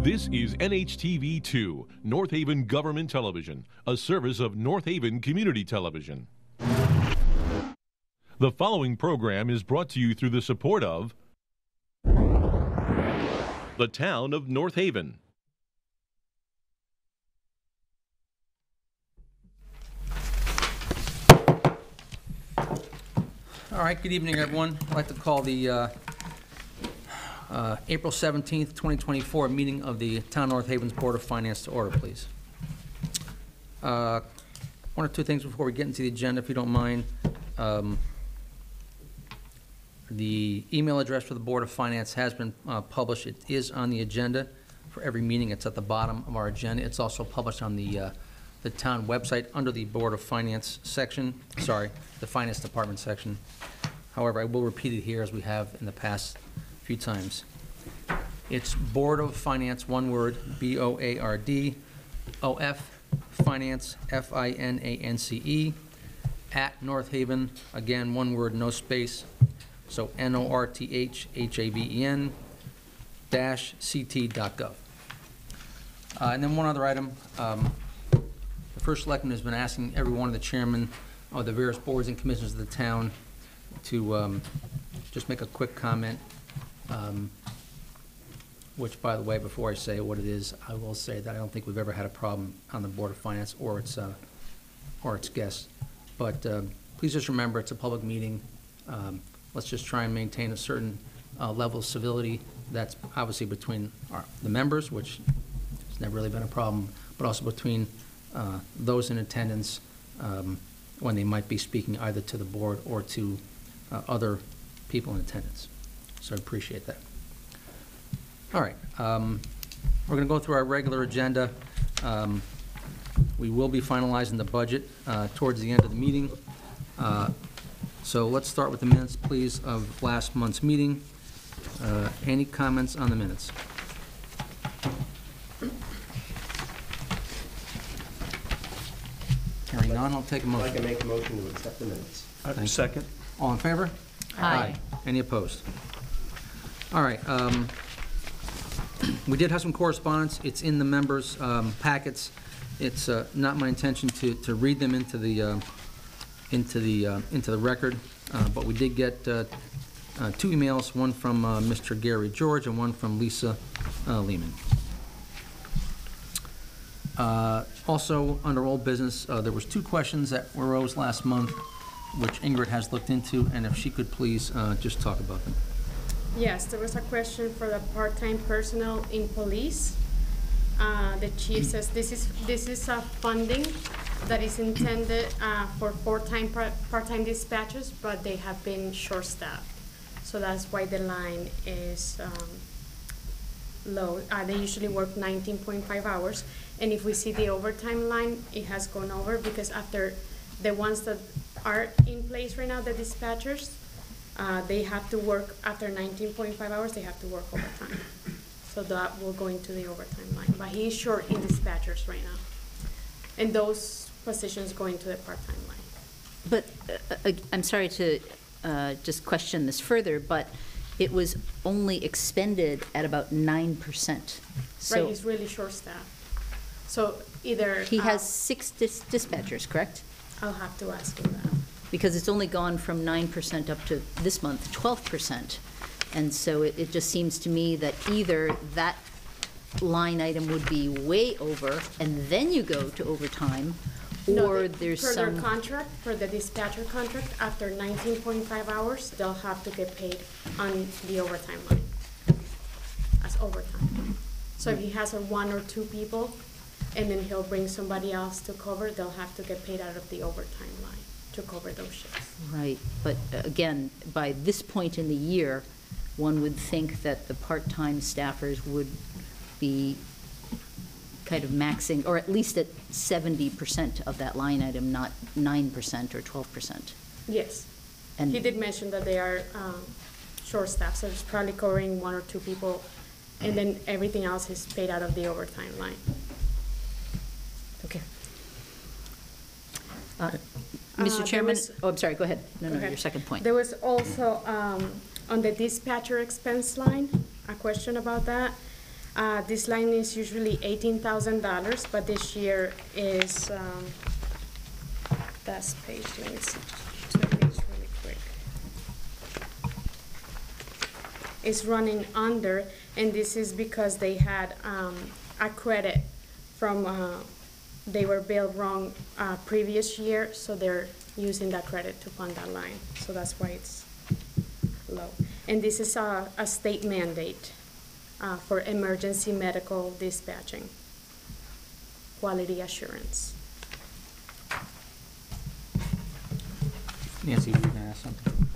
This is NHTV2, North Haven Government Television, a service of North Haven Community Television. The following program is brought to you through the support of the town of North Haven. All right, good evening, everyone. I'd like to call the uh, uh, April 17th, 2024 meeting of the Town North Haven's Board of Finance to order, please. Uh, One or two things before we get into the agenda, if you don't mind. Um, The email address for the Board of Finance has been uh, published. It is on the agenda for every meeting. It's at the bottom of our agenda. It's also published on the, uh, the town website under the Board of Finance section, sorry, the Finance Department section. However, I will repeat it here as we have in the past few times. It's Board of Finance, one word, B-O-A-R-D, O-F, Finance, F-I-N-A-N-C-E, at North Haven, again, one word, no space, so N-O-R-T-H-H-A-V-E-N, dash CT dot gov. Uh, And then one other item, um, the first selectman has been asking every one of the chairmen of the various boards and commissions of the town to um, just make a quick comment, um, which, by the way, before I say what it is, I will say that I don't think we've ever had a problem on the Board of Finance or its, uh, or its guests. But um, please just remember, it's a public meeting. Um, Let's just try and maintain a certain uh, level of civility that's obviously between our- the members, which has never really been a problem, but also between uh, those in attendance um, when they might be speaking either to the board or to uh, other people in attendance. So I appreciate that. All right, um, we're going to go through our regular agenda. Um, We will be finalizing the budget uh, towards the end of the meeting. Uh, So let's start with the minutes, please, of last month's meeting. Uh, Any comments on the minutes? Hearing none, I'll take a I'd like motion. to make a motion to accept the minutes. Thank you. Second. All in favor? Aye. Any opposed? All right, um, we did have some correspondence, it's in the members' um, packets. It's uh, not my intention to, to read them into the, uh, into the, uh, into the record, uh, but we did get uh, uh, two emails, one from Mr. Gary George and one from Lisa Lehman. Also, under old business, there was two questions that arose last month, which Ingrid has looked into, and if she could please just talk about them. Yes, there was a question for the part-time personnel in police. Uh, The chief says this is, this is a funding that is intended uh, for part-time, part-time dispatchers, but they have been short-staffed. So that's why the line is um, low. Uh, They usually work nineteen point five hours. And if we see the overtime line, it has gone over because after the ones that are in place right now, the dispatchers, uh, they have to work, after nineteen point five hours, they have to work overtime. So that will go into the overtime line, but he's short in dispatchers right now. And those positions go into the part-time line. But, uh, uh, I'm sorry to uh, just question this further, but it was only expended at about 9%. Right, So he's really short-staffed. So either. he uh, has six dis- dispatchers, correct? I'll have to ask him that. Because it's only gone from 9% up to, this month, 12%. And so it it just seems to me that either that line item would be way over, and then you go to overtime, No, or there's some... their contract, for the dispatcher contract, after nineteen point five hours, they'll have to get paid on the overtime line as overtime. So if he has a one or two people, and then he'll bring somebody else to cover, they'll have to get paid out of the overtime line to cover those shifts. Right, but uh, again, by this point in the year, one would think that the part-time staffers would be kind of maxing, or at least at seventy percent of that line item, not nine percent or twelve percent. Yes. And- He did mention that they are um, short-staffed, so it's probably covering one or two people, and then everything else is paid out of the overtime line. Okay. Uh, Mr. there Chairman, was- oh, I'm sorry, go ahead. No, no, Okay. your second point. There was also, um, on the dispatcher expense line, a question about that. Uh, This line is usually $18,000, but this year is, um, that's page, let me see, to the page really quick. It's running under, and this is because they had um, a credit from, uh, they were billed wrong uh, previous year, so they're using that credit to fund that line. So that's why it's low. And this is a, a state mandate uh, for emergency medical dispatching, quality assurance. Nancy, you gonna ask something?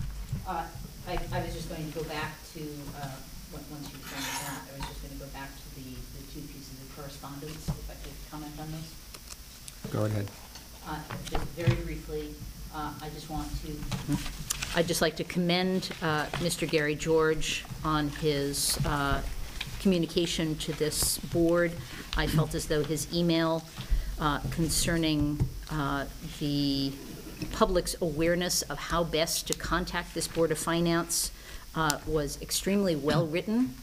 Uh, I, I was just going to go back to, uh, once you've done that, I was just going to go back to the, the two pieces of correspondence, if I could comment on those. Go ahead. Uh, Just very briefly, uh, I just want to, I'd just like to commend uh, Mr. Gary George on his uh, communication to this board. I felt as though his email uh, concerning uh, the public's awareness of how best to contact this Board of Finance uh, was extremely well-written,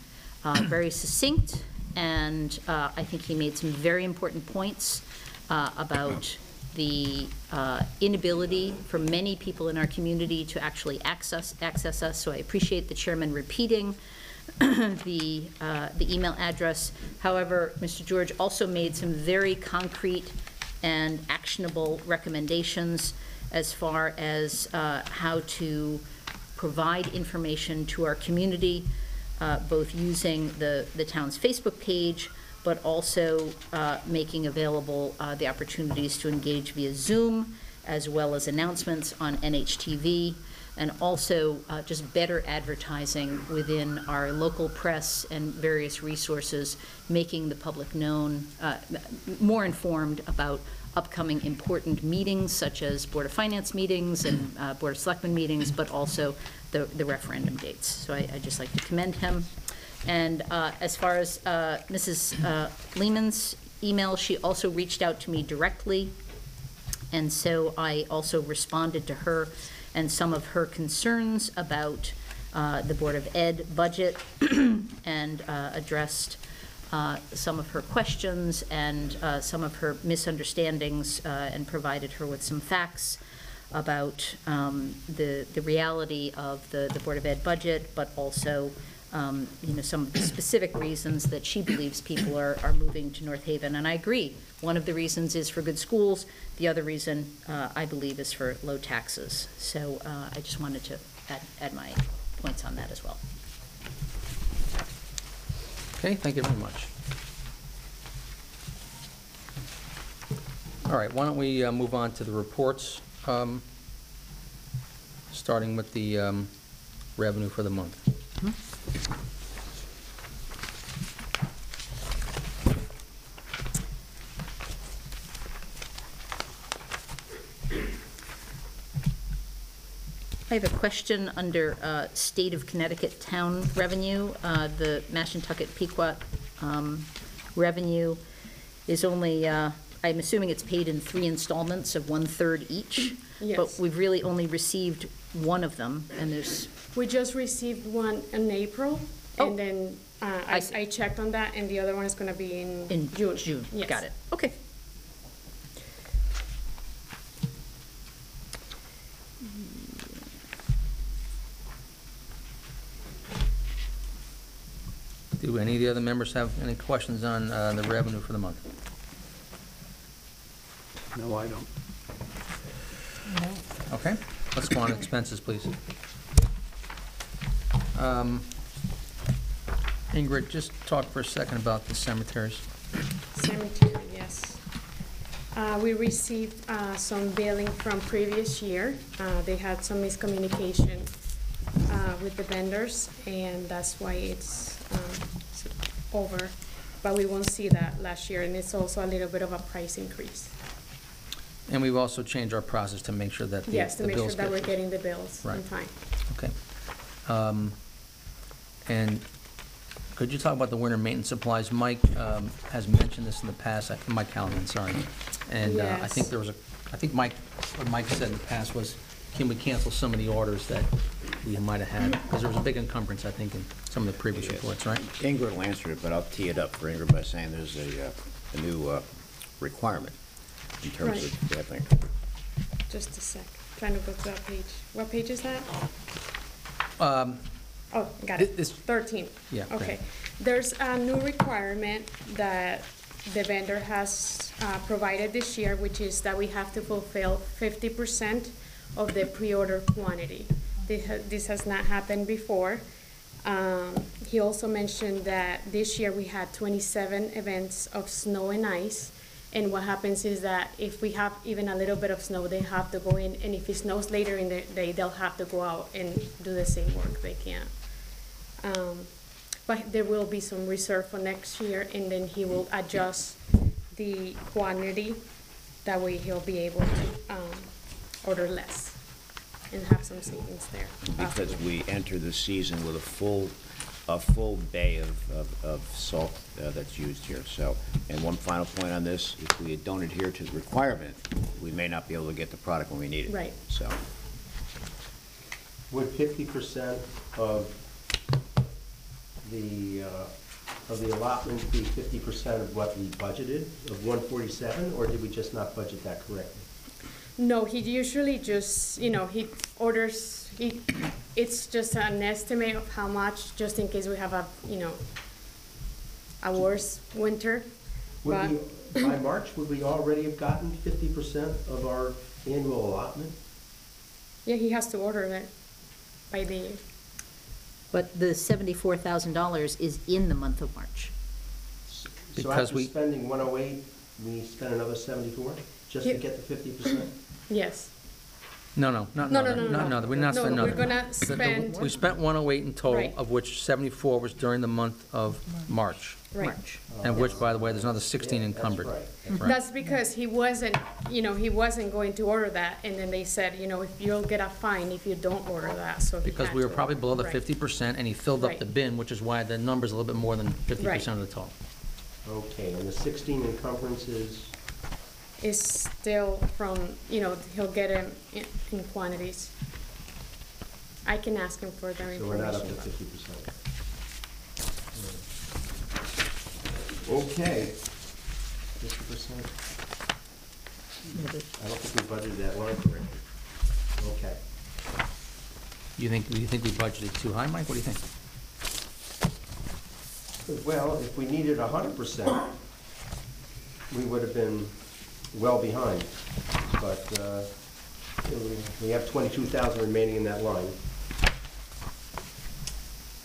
uh, very succinct, and uh, I think he made some very important points uh, about the uh, inability for many people in our community to actually access, access us. So I appreciate the chairman repeating the, uh, the email address. However, Mr. George also made some very concrete and actionable recommendations as far as uh, how to provide information to our community, uh, both using the, the town's Facebook page, but also uh, making available uh, the opportunities to engage via Zoom, as well as announcements on NHTV, and also uh, just better advertising within our local press and various resources, making the public known, uh, more informed about upcoming important meetings, such as Board of Finance meetings and uh, Board of Selectmen meetings, but also the the referendum dates. So I- I'd just like to commend him. And uh, as far as uh, Mrs. uh, Lehman's email, she also reached out to me directly, and so I also responded to her and some of her concerns about uh, the Board of Ed budget, and uh, addressed uh, some of her questions and uh, some of her misunderstandings, uh, and provided her with some facts about um, the, the reality of the, the Board of Ed budget, but also, um, you know, some of the specific reasons that she believes people are, are moving to North Haven. And I agree. One of the reasons is for good schools. The other reason, uh, I believe, is for low taxes. So uh, I just wanted to add, add my points on that as well. Okay, thank you very much. All right, why don't we uh, move on to the reports, um, starting with the um, revenue for the month. I have a question under uh, State of Connecticut Town revenue. Uh, The Mashantucket Pequot um, revenue is only, uh, I'm assuming it's paid in three installments of one-third each? Yes. But we've really only received one of them, and there's, We just received one in April, Oh. and then uh, I I see. I checked on that, and the other one is going to be in in June. June. Yes. Got it. Okay. Do any of the other members have any questions on uh, the revenue for the month? No, I don't. Okay, let's go on to expenses, please. Um, Ingrid, just talk for a second about the cemeteries. Cemetery, yes. Uh, We received uh, some billing from previous year. Uh, They had some miscommunication uh, with the vendors, and that's why it's um, over. But we won't see that last year, and it's also a little bit of a price increase. And we've also changed our process to make sure that the Yes, to the make sure that we're getting the bills on Right. time. Okay. Um, And could you talk about the winter maintenance supplies? Mike um, has mentioned this in the past, I- Mike Callahan, sorry. And uh, I think there was a, I think Mike, what Mike said in the past was, can we cancel some of the orders that we might have had, because there was a big encumbrance, I think, in some of the previous reports, right? Ingrid will answer it, but I'll tee it up for Ingrid by saying there's a, uh, a new uh, requirement in terms of, I think, Just a sec, trying to go to that page. What page is that? Um, Oh, got it. this- Thirteen. Yeah, okay. There's a new requirement that the vendor has uh, provided this year, which is that we have to fulfill fifty percent of the pre-order quantity. This ha- This has not happened before. Um, He also mentioned that this year we had twenty-seven events of snow and ice. And what happens is that if we have even a little bit of snow, they have to go in, and if it snows later in the day, they'll have to go out and do the same work. They can't. Um, But there will be some reserve for next year, and then he will adjust the quantity. That way he'll be able to um, order less and have some savings there. because we enter the season with a full, a full bay of, of, of salt uh, that's used here, so. And one final point on this, if we don't adhere to the requirement, we may not be able to get the product when we need it. Right. So, Would fifty percent of the, uh, of the allotment be fifty percent of what we budgeted, of one forty-seven, or did we just not budget that correctly? No, he usually just, you know, he orders, he, it's just an estimate of how much, just in case we have a, you know, a worse winter. But, Would we, by March, would we already have gotten fifty percent of our annual allotment? yeah, he has to order it by the, But the seventy-four thousand dollars is in the month of March. So Because after we- spending one oh eight, we spent another seventy-four, just to Yeah. get the fifty percent? yes. No, no, not, No, no, no, no, no, no. no, we're not No, spending, no. we're gonna The- the- spend- We spent one oh eight in total, Right. of which seventy-four was during the month of March. Right. March. And which, by the way, there's another 16 encumbered. That's because he wasn't, you know, he wasn't going to order that, and then they said, you know, if you'll get a fine if you don't order that, so. Because we were probably below the 50% and he filled up the bin, which is why the number's a little bit more than 50% of the total. Okay, and the 16 encumbrances, is still from, you know, he'll get them in- quantities. I can ask him for their so we're not up to 50%. Okay. Fifty percent, I don't think we budgeted that line correctly. Okay. You think, you think we budgeted too high, Mike? What do you think? Well, if we needed a hundred percent, we would have been well behind. But, uh, we- we have twenty-two thousand remaining in that line.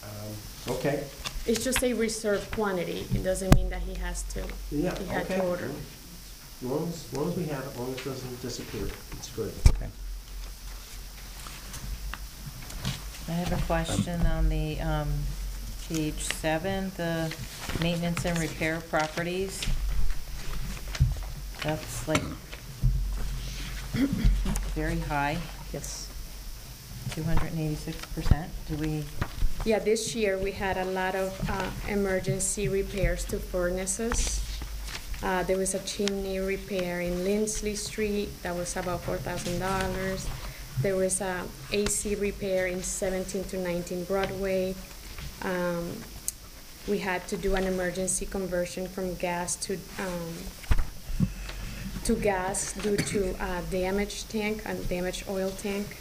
Um, Okay, It's just a reserve quantity, it doesn't mean that he has to, yeah, he had okay. to order. As long as, as long as we have it, as long as it doesn't disappear, it's good. Okay. I have a question on the, um, page seven, the maintenance and repair properties. That's like very high, Yes. two hundred and eighty-six percent. Do we, Yeah, this year, we had a lot of uh, emergency repairs to furnaces. Uh, There was a chimney repair in Lindsley Street, that was about four thousand dollars. There was a AC repair in seventeen to nineteen Broadway. Um, We had to do an emergency conversion from gas to, um, to gas due to a damaged tank, a damaged oil tank.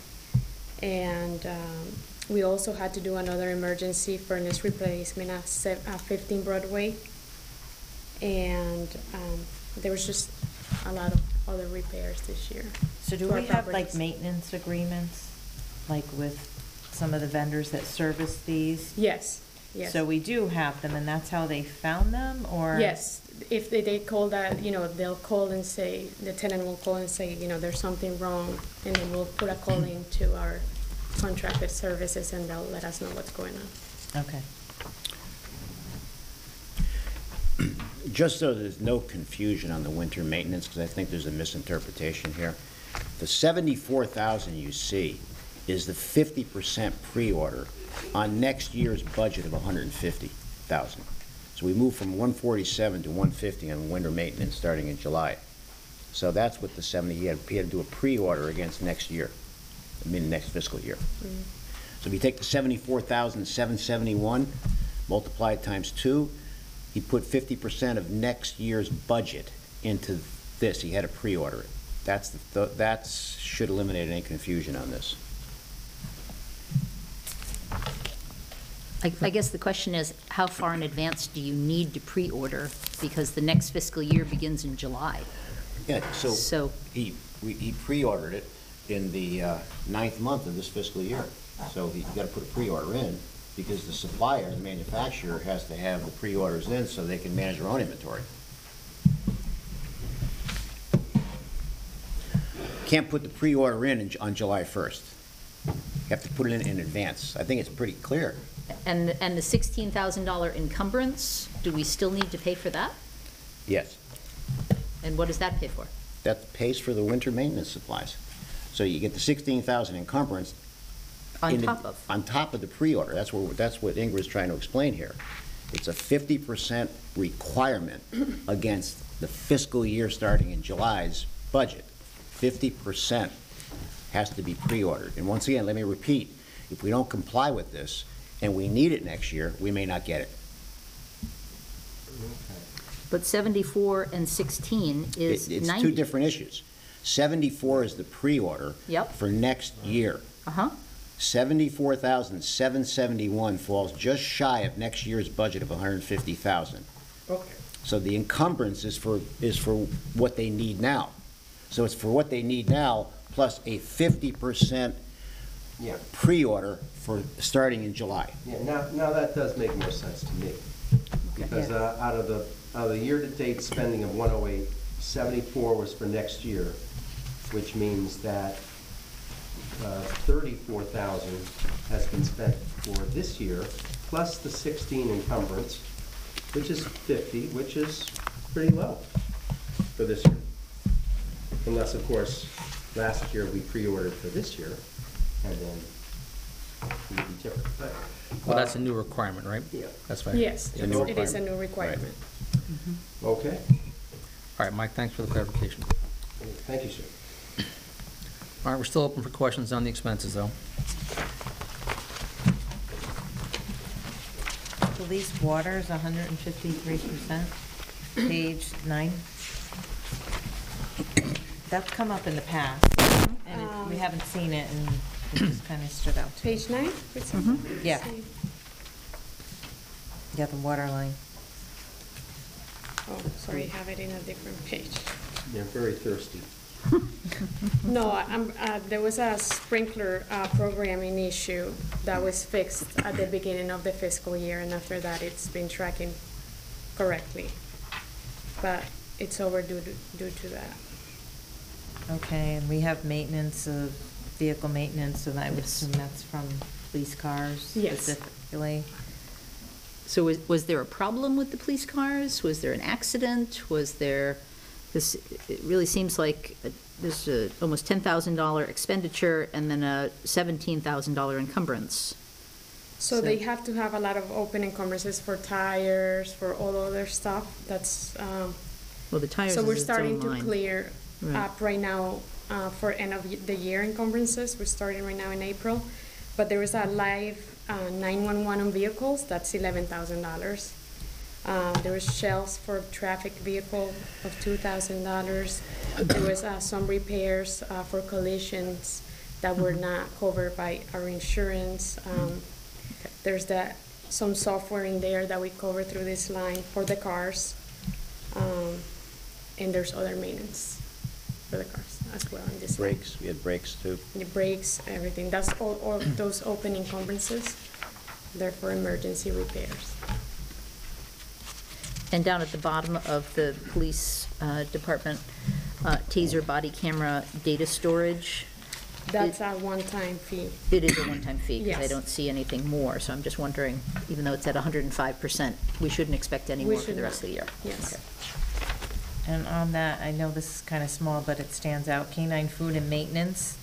And um, we also had to do another emergency furnace replacement at se- at 15 Broadway. And um, there was just a lot of other repairs this year. so do to our we have like properties. maintenance agreements, like with some of the vendors that service these? Yes, yes. So we do have them, and that's how they found them, or? Yes, if they, they call that, you know, they'll call and say, the tenant will call and say, you know, there's something wrong, and then we'll put a call in to our contracted services, and they'll let us know what's going on. Okay. just so there's no confusion on the winter maintenance, because I think there's a misinterpretation here. The seventy-four thousand you see is the fifty percent pre-order on next year's budget of hundred and fifty thousand. So we moved from one forty-seven to one fifty on winter maintenance starting in July. So that's what the seventy, he had, he had to do a pre-order against next year, I mean, next fiscal year. So if you take the seventy-four thousand seven seventy-one, multiply it times two, he put fifty percent of next year's budget into this. He had to pre-order it. That's, the that's, should eliminate any confusion on this. I I guess the question is, how far in advance do you need to pre-order? Because the next fiscal year begins in July. Yeah, so So, he, we- he pre-ordered it in the uh, ninth month of this fiscal year. So he got to put a pre-order in because the supplier, the manufacturer, has to have the pre-orders in so they can manage their own inventory. Can't put the pre-order in in on July 1st. You have to put it in in advance. I think it's pretty clear. and, and the $16,000 encumbrance, do we still need to pay for that? Yes. And what does that pay for? That pays for the winter maintenance supplies. So you get the 16,000 encumbrance On in the- top of? On top of the pre-order. That's what, that's what Ingrid's trying to explain here. It's a fifty percent requirement against the fiscal year starting in July's budget. Fifty percent has to be pre-ordered. And once again, let me repeat, if we don't comply with this and we need it next year, we may not get it. But 74 and 16 is It- 90. It's two different issues. Seventy-four is the pre-order. Yep. For next year. Uh-huh. Seventy-four thousand, seven seventy-one falls just shy of next year's budget of hundred and fifty thousand. Okay. So the encumbrance is for, is for what they need now. So it's for what they need now, plus a fifty percent Yeah, pre-order for, starting in July. yeah, now, now that does make more sense to me. Because uh, out of the, out of the year-to-date spending of 108, 74 was for next year, which means that uh, 34,000 has been spent for this year, plus the 16 encumbrance, which is 50, which is pretty low for this year. Unless, of course, last year we pre-ordered for this year, and then it would be different. But, Well, that's a new requirement, right? Yeah. That's right. Yes, a new it is a requirement. new requirement. Okay, All right, Mike, thanks for the clarification. thank you, sir. All right, we're still open for questions on the expenses, though. Police water is hundred and fifty-three percent, page nine. That's come up in the past, and it- we Um, haven't seen it, and it just kind of stood out to me. Page nine? Which- Yeah. see. Yeah, the water line. Oh, sorry, I have it in a different page. They're very thirsty. No, I'm, uh, there was a sprinkler, uh, programming issue that was fixed at the beginning of the fiscal year, and after that, it's been tracking correctly. But it's overdue due- due to that. Okay, and we have maintenance of, vehicle maintenance, so I would Yes. assume that's from police cars Yes. specifically. So was, was there a problem with the police cars? Was there an accident? Was there, this, it really seems like uh, there's a almost $10,000 expenditure and then a $17,000 encumbrance. So they have to have a lot of open encumbrances for tires, for all other stuff, that's, um, Well, the tires So we're starting to clear Right. up right now uh, for end of the year encumbrances. We're starting right now in April. But there is a live uh, 911 on vehicles, that's $11,000. Um, There was shells for traffic vehicle of $2,000. There was uh, some repairs uh, for collisions that were not covered by our insurance. Um, There's that, some software in there that we cover through this line for the cars. Um, and there's other maintenance for the cars as well in this. line. Brakes, we had brakes too. The brakes, everything, that's all, all those open encumbrances, they're for emergency repairs. And down at the bottom of the police uh, department, uh, taser body camera data storage, That's a one-time fee. it is a one-time fee, because I Yes. don't see anything more, so I'm just wondering, even though it's at 105%, we shouldn't expect any We more for should the rest of not. the year? Yes. Okay. And on that, I know this is kind of small, but it stands out, canine food and maintenance.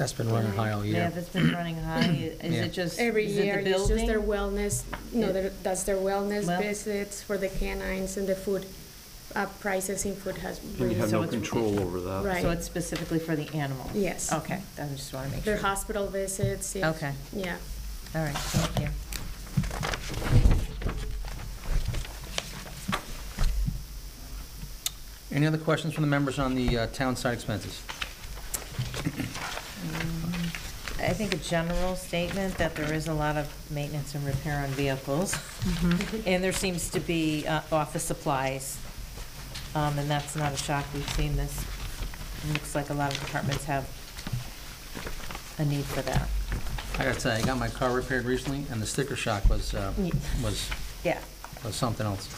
That's been running high all year. Yeah, year. that's been running high. Is Yeah. it just, Every is it year, the it's just their building? wellness, no, Yeah. their- that's their wellness Well- visits for the canines and the food. uh, prices in food has And you really. have So no it's- control over that. Right. So it's specifically for the animals? Yes. Okay, I just want to make sure. Their hospital visits. if- Okay. Yeah. All right, thank you. Any other questions from the members on the uh, town side expenses? I think a general statement that there is a lot of maintenance and repair on vehicles. And there seems to be uh, office supplies, um, and that's not a shock. We've seen this. It Looks like a lot of departments have a need for that. I gotta tell you, I got my car repaired recently, and the sticker shock was, uh, Ye- was, Yeah. was something else.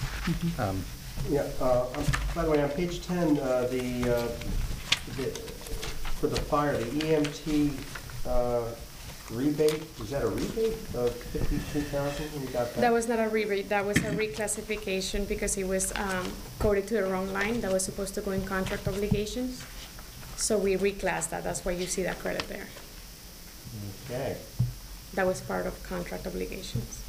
Um, Yeah, uh, um, by the way, on page 10, uh, the, uh, the- for the fire, the EMT uh, rebate, is that a rebate of 52,000? when You got that? That was not a rebate, that was a reclassification because it was um, coded to the wrong line. That was supposed to go in contract obligations. So we reclassed that, that's why you see that credit there. Okay. That was part of contract obligations.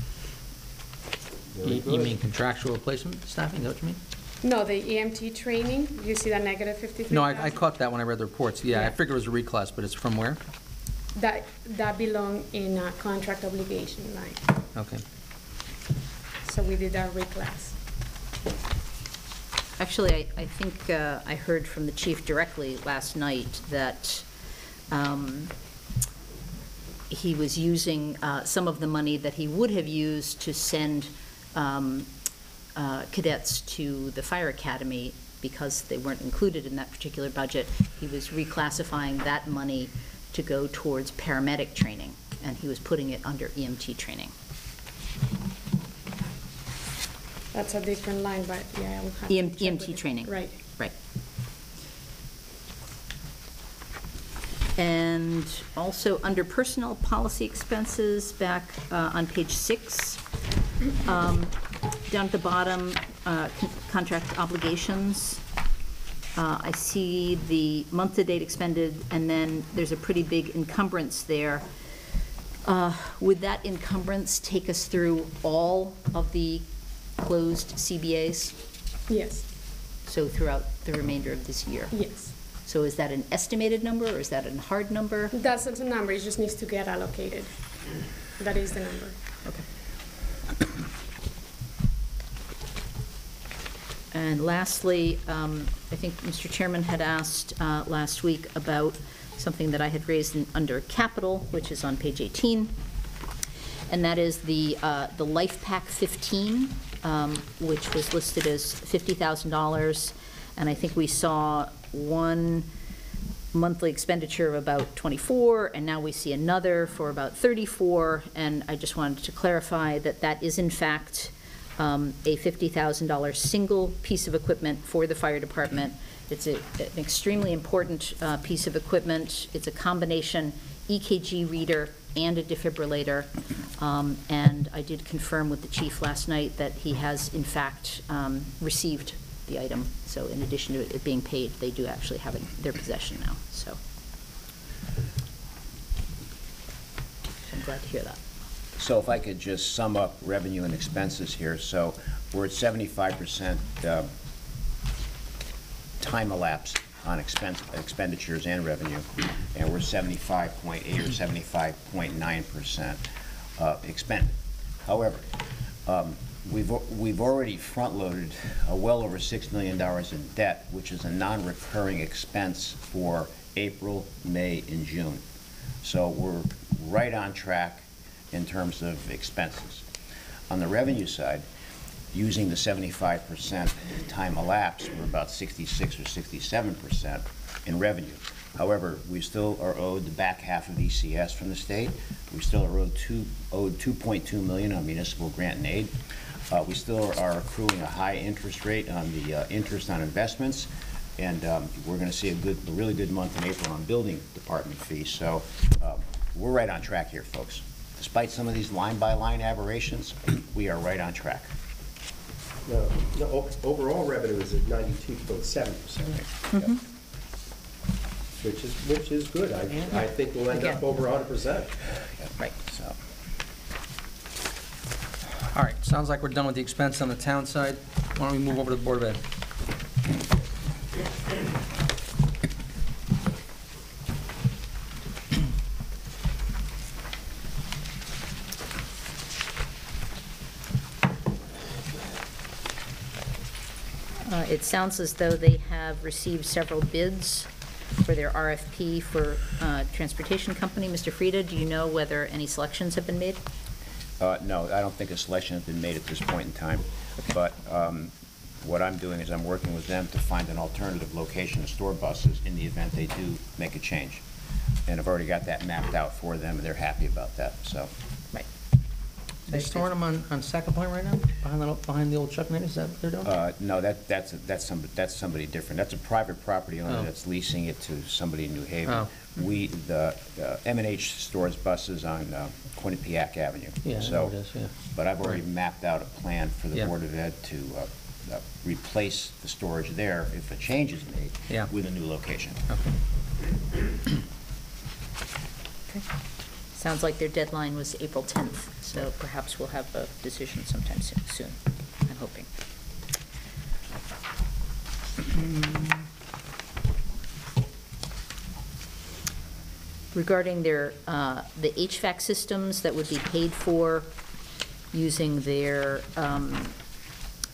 Very You you good. mean contractual replacement staffing, is that what you mean? No, the EMT training, you see that negative fifty-three No, I I caught that when I read the reports. Yeah, I Yeah. figured it was a reclass, but it's from where? That, that belong in a contract obligation line. Okay. So we did that reclass. Actually, I, I think uh, I heard from the chief directly last night that um, he was using uh, some of the money that he would have used to send um, uh, cadets to the fire academy because they weren't included in that particular budget. He was reclassifying that money to go towards paramedic training, and he was putting it under EMT training. That's a different line, but yeah, I will have EM to EMT training. Right. Right. And also, under personnel policy expenses, back uh, on page six, um, down at the bottom, uh, con- contract obligations, uh, I see the month-to-date expended, and then there's a pretty big encumbrance there. Uh, Would that encumbrance take us through all of the closed CBAs? Yes, So throughout the remainder of this year? yes. So is that an estimated number, or is that a hard number? That's not the number, it just needs to get allocated. That is the number. And lastly, um, I think Mr. Chairman had asked uh, last week about something that I had raised in- under capital, which is on page 18, and that is the, uh, the LIFEPAK 15, um, which was listed as $50,000, and I think we saw one monthly expenditure of about 24, and now we see another for about 34, and I just wanted to clarify that that is in fact um, a $50,000 single piece of equipment for the fire department. It's a- an extremely important uh, piece of equipment. It's a combination EKG reader and a defibrillator. Um, And I did confirm with the chief last night that he has in fact um, received the item. So in addition to it being paid, they do actually have it in their possession now, so. I'm glad to hear that. So if I could just sum up revenue and expenses here, so we're at seventy-five percent uh, time elapsed on expense, expenditures and revenue, and we're seventy-five point eight or seventy-five point nine percent uh, expended. However, um, we've, we've already front-loaded uh, well over six million dollars in debt, which is a non-recurring expense for April, May, and June. So we're right on track in terms of expenses. On the revenue side, using the seventy-five percent time elapsed, we're about sixty-six or sixty-seven percent in revenue. However, we still are owed the back half of ECS from the state. We still are owed owed two point two million on municipal grant and aid. Uh, we still are accruing a high interest rate on the, uh, interest on investments. And, um, we're gonna see a good, a really good month in April on building department fees. So, um, we're right on track here, folks. Despite some of these line-by-line aberrations, we are right on track. No, no, overall revenue is at ninety-two point seven percent. Mm-hmm. Which is, which is good. I, I think we'll end up Again. over hundred percent. Right. So, All right, sounds like we're done with the expense on the town side. Why don't we move over to the Board of Ed? Uh, It sounds as though they have received several bids for their RFP for uh, transportation company. Mr. Frieda, do you know whether any selections have been made? Uh, No, I don't think a selection has been made at this point in time. But um, what I'm doing is I'm working with them to find an alternative location to store buses in the event they do make a change. And I've already got that mapped out for them, and they're happy about that, so. Right. They storing them on, on Second Point right now, behind the, behind the old Chuck Nitty, is that what they're doing? Uh, No, that, that's, that's somebody, that's somebody different. That's a private property owner Oh. that's leasing it to somebody in New Haven. Oh. We, the, the M and H stores buses on uh, Quinnipiac Avenue. Yeah, I know So, it is, yeah. But I've already Right. mapped out a plan for the Yeah. Board of Ed to uh, uh, replace the storage there if a change is made Yeah. with a new location. Okay. Sounds like their deadline was April 10th, so perhaps we'll have a decision sometime soo- soon, I'm hoping. Regarding their, uh, the HVAC systems that would be paid for using their um,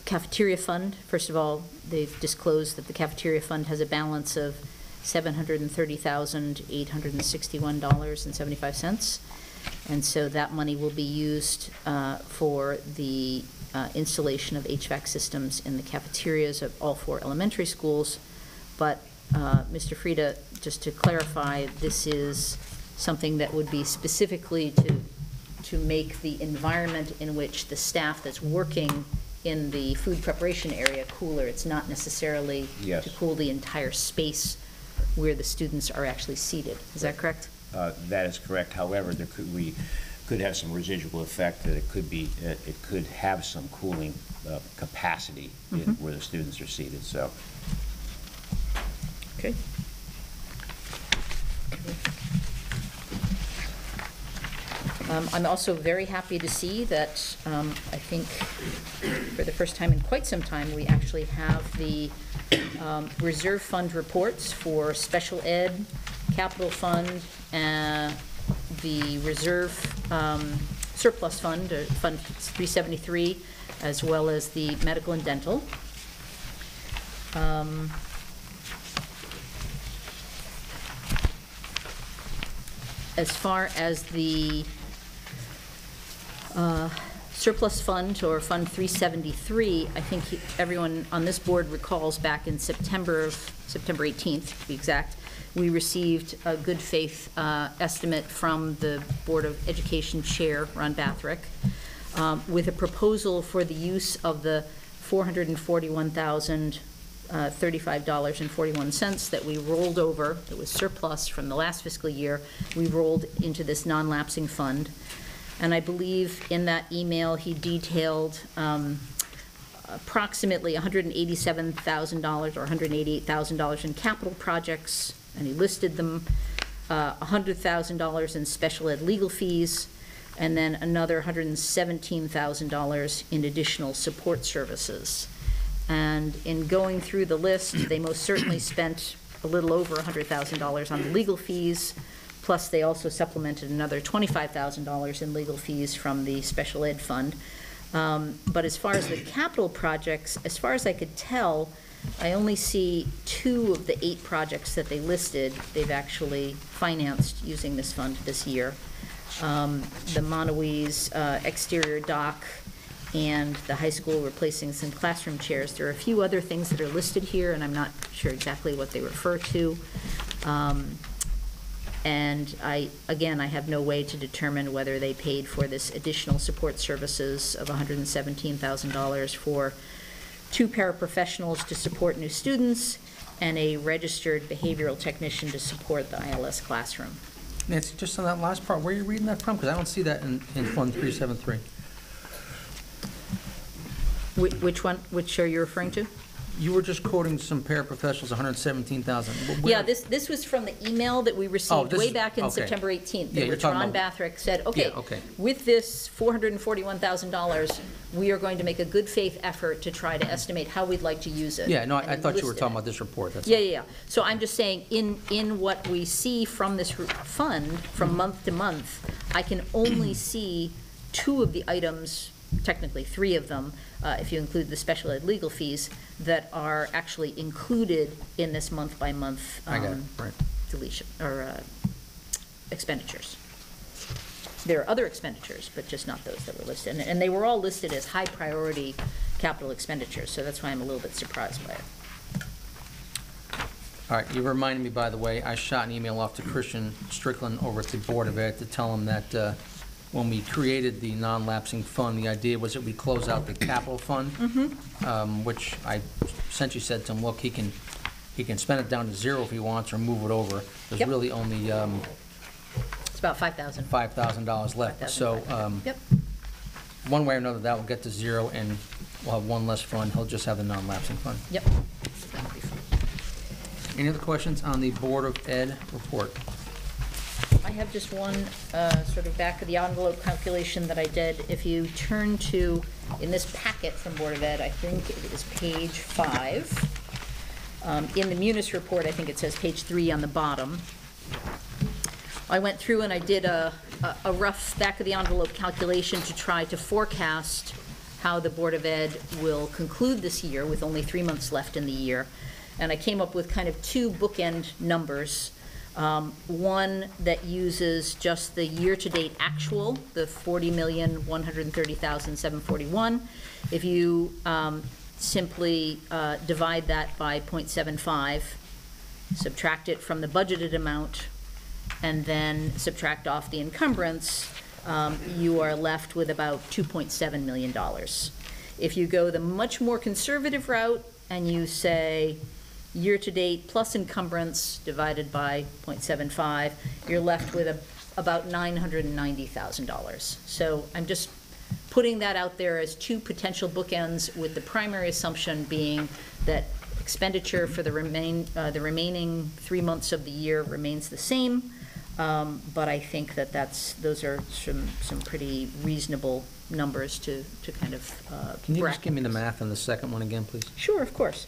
cafeteria fund, first of all, they've disclosed that the cafeteria fund has a balance of $730,861.75. And so that money will be used uh, for the uh, installation of HVAC systems in the cafeterias of all four elementary schools. But, uh, Mr. Frieda, just to clarify, this is something that would be specifically to, to make the environment in which the staff that's working in the food preparation area cooler. It's not necessarily Yes. to cool the entire space where the students are actually seated. Is that correct? Uh, That is correct. However, there could, we could have some residual effect that it could be, it it could have some cooling uh, capacity in Mhm. where the students are seated, so. Okay. Um, I'm also very happy to see that, um, I think, for the first time in quite some time, we actually have the um, reserve fund reports for special ed, capital fund, the reserve um, surplus fund, uh, Fund 373, as well as the medical and dental. Um, As far as the uh, surplus fund, or Fund 373, I think he- everyone on this board recalls back in September of, September 18th, to be exact, we received a good faith uh, estimate from the Board of Education Chair, Ron Bathrick, um, with a proposal for the use of the $441,035.41 that we rolled over, that was surplus from the last fiscal year, we rolled into this non-lapsing fund. And I believe in that email, he detailed um, approximately $187,000 or $188,000 in capital projects, and he listed them, uh, $100,000 in special ed legal fees, and then another $117,000 in additional support services. And in going through the list, they most certainly spent a little over $100,000 on legal fees, plus they also supplemented another $25,000 in legal fees from the special ed fund. Um, But as far as the capital projects, as far as I could tell, I only see two of the eight projects that they listed, they've actually financed using this fund this year. Um, The Montowese uh, exterior dock and the high school replacing some classroom chairs. There are a few other things that are listed here, and I'm not sure exactly what they refer to. Um, And I, again, I have no way to determine whether they paid for this additional support services of $117,000 for two paraprofessionals to support new students and a registered behavioral technician to support the ILS classroom. Nancy, just on that last part, where are you reading that from? Because I don't see that in, in Fund 373. Which which one, which are you referring to? You were just quoting some paraprofessionals, 117,000. Wh- where- Yeah, this, this was from the email that we Oh, received this way is- back in okay. September 18th. Yeah, you're talking Ron about- Bathrick said, okay, Yeah, okay. with this $441,000, we are going to make a good faith effort to try to estimate how we'd like to use it. Yeah, no, I- And I thought you were listed talking it. about this report, that's Yeah, all. yeah, yeah. So I'm just saying, in, in what we see from this r- fund, from month to month, I can only see two of the items technically three of them, uh, if you include the special ed legal fees, that are actually included in this month-by-month I got it, um, right. deletion, or uh, expenditures. There are other expenditures, but just not those that were listed. And- And they were all listed as high-priority capital expenditures, so that's why I'm a little bit surprised by it. All right, you reminded me, by the way, I shot an email off to Christian Strickland over at the Board of Ed to tell him that uh, when we created the non-lapsing fund, the idea was that we close out the capital fund, um, which I essentially said to him, look, he can, he can spend it down to zero if he wants or move it over. There's Yep. really only um, It's about 5,000. $5,000 left. So 5,500. um, Yep, one way or another, that will get to zero, and we'll have one less fund. He'll just have the non-lapsing fund. yep. That'll be fine. Any other questions on the Board of Ed report? I have just one uh, sort of back of the envelope calculation that I did. If you turn to, in this packet from Board of Ed, I think it is page five. Um, In the Munis report, I think it says page three on the bottom. I went through and I did a, a- a rough back of the envelope calculation to try to forecast how the Board of Ed will conclude this year with only three months left in the year. And I came up with kind of two bookend numbers. Um, One that uses just the year-to-date actual, the forty million, one hundred and thirty thousand, seven forty-one. If you um, simply uh, divide that by 0.75, subtract it from the budgeted amount, and then subtract off the encumbrance, um, you are left with about $2.7 million. If you go the much more conservative route and you say year-to-date plus encumbrance divided by .75, you're left with a- about $990,000. So I'm just putting that out there as two potential bookends, with the primary assumption being that expenditure for the remain, uh, the remaining three months of the year remains the same. Um, But I think that that's, those are some, some pretty reasonable numbers to, to kind of uh, Can you just give me the math on the second one again, please? Sure, of course.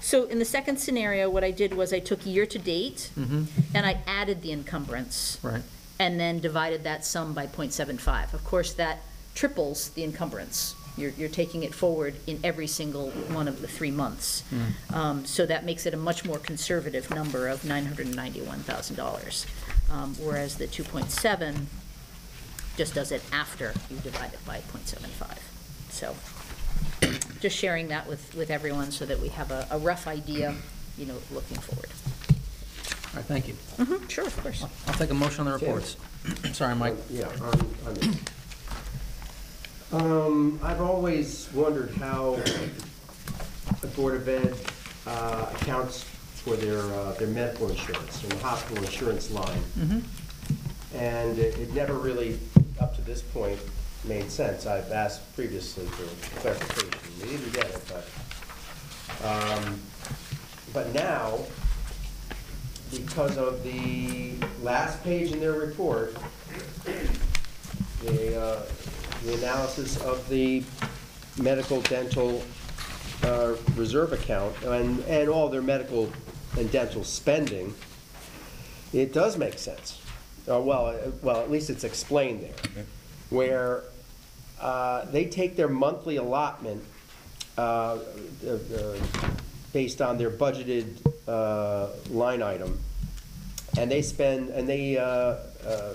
So in the second scenario, what I did was I took year-to-date, Mm-hmm. and I added the encumbrance Right. and then divided that sum by .75. Of course, that triples the encumbrance. You're, you're taking it forward in every single one of the three months. Um, So that makes it a much more conservative number of $991,000. Um, Whereas the 2.7 just does it after you divide it by .75. So just sharing that with, with everyone so that we have a, a rough idea, you know, looking forward. All right, thank you. Mhm, Sure, of course. I'll take a motion on the reports. Sorry, Mike. Yeah, on, on this. Um, I've always wondered how the Board of Ed uh, accounts for their, uh, their medical insurance and the hospital insurance line. And it it never really, up to this point, made sense. I've asked previously for clarification. We didn't get it, but, um, but now, because of the last page in their report, the, uh, the analysis of the medical, dental, uh, reserve account and, and all their medical and dental spending, it does make sense. Uh, well, uh, well, at least it's explained there, where, uh, they take their monthly allotment, uh, based on their budgeted, uh, line item, and they spend, and they uh, uh,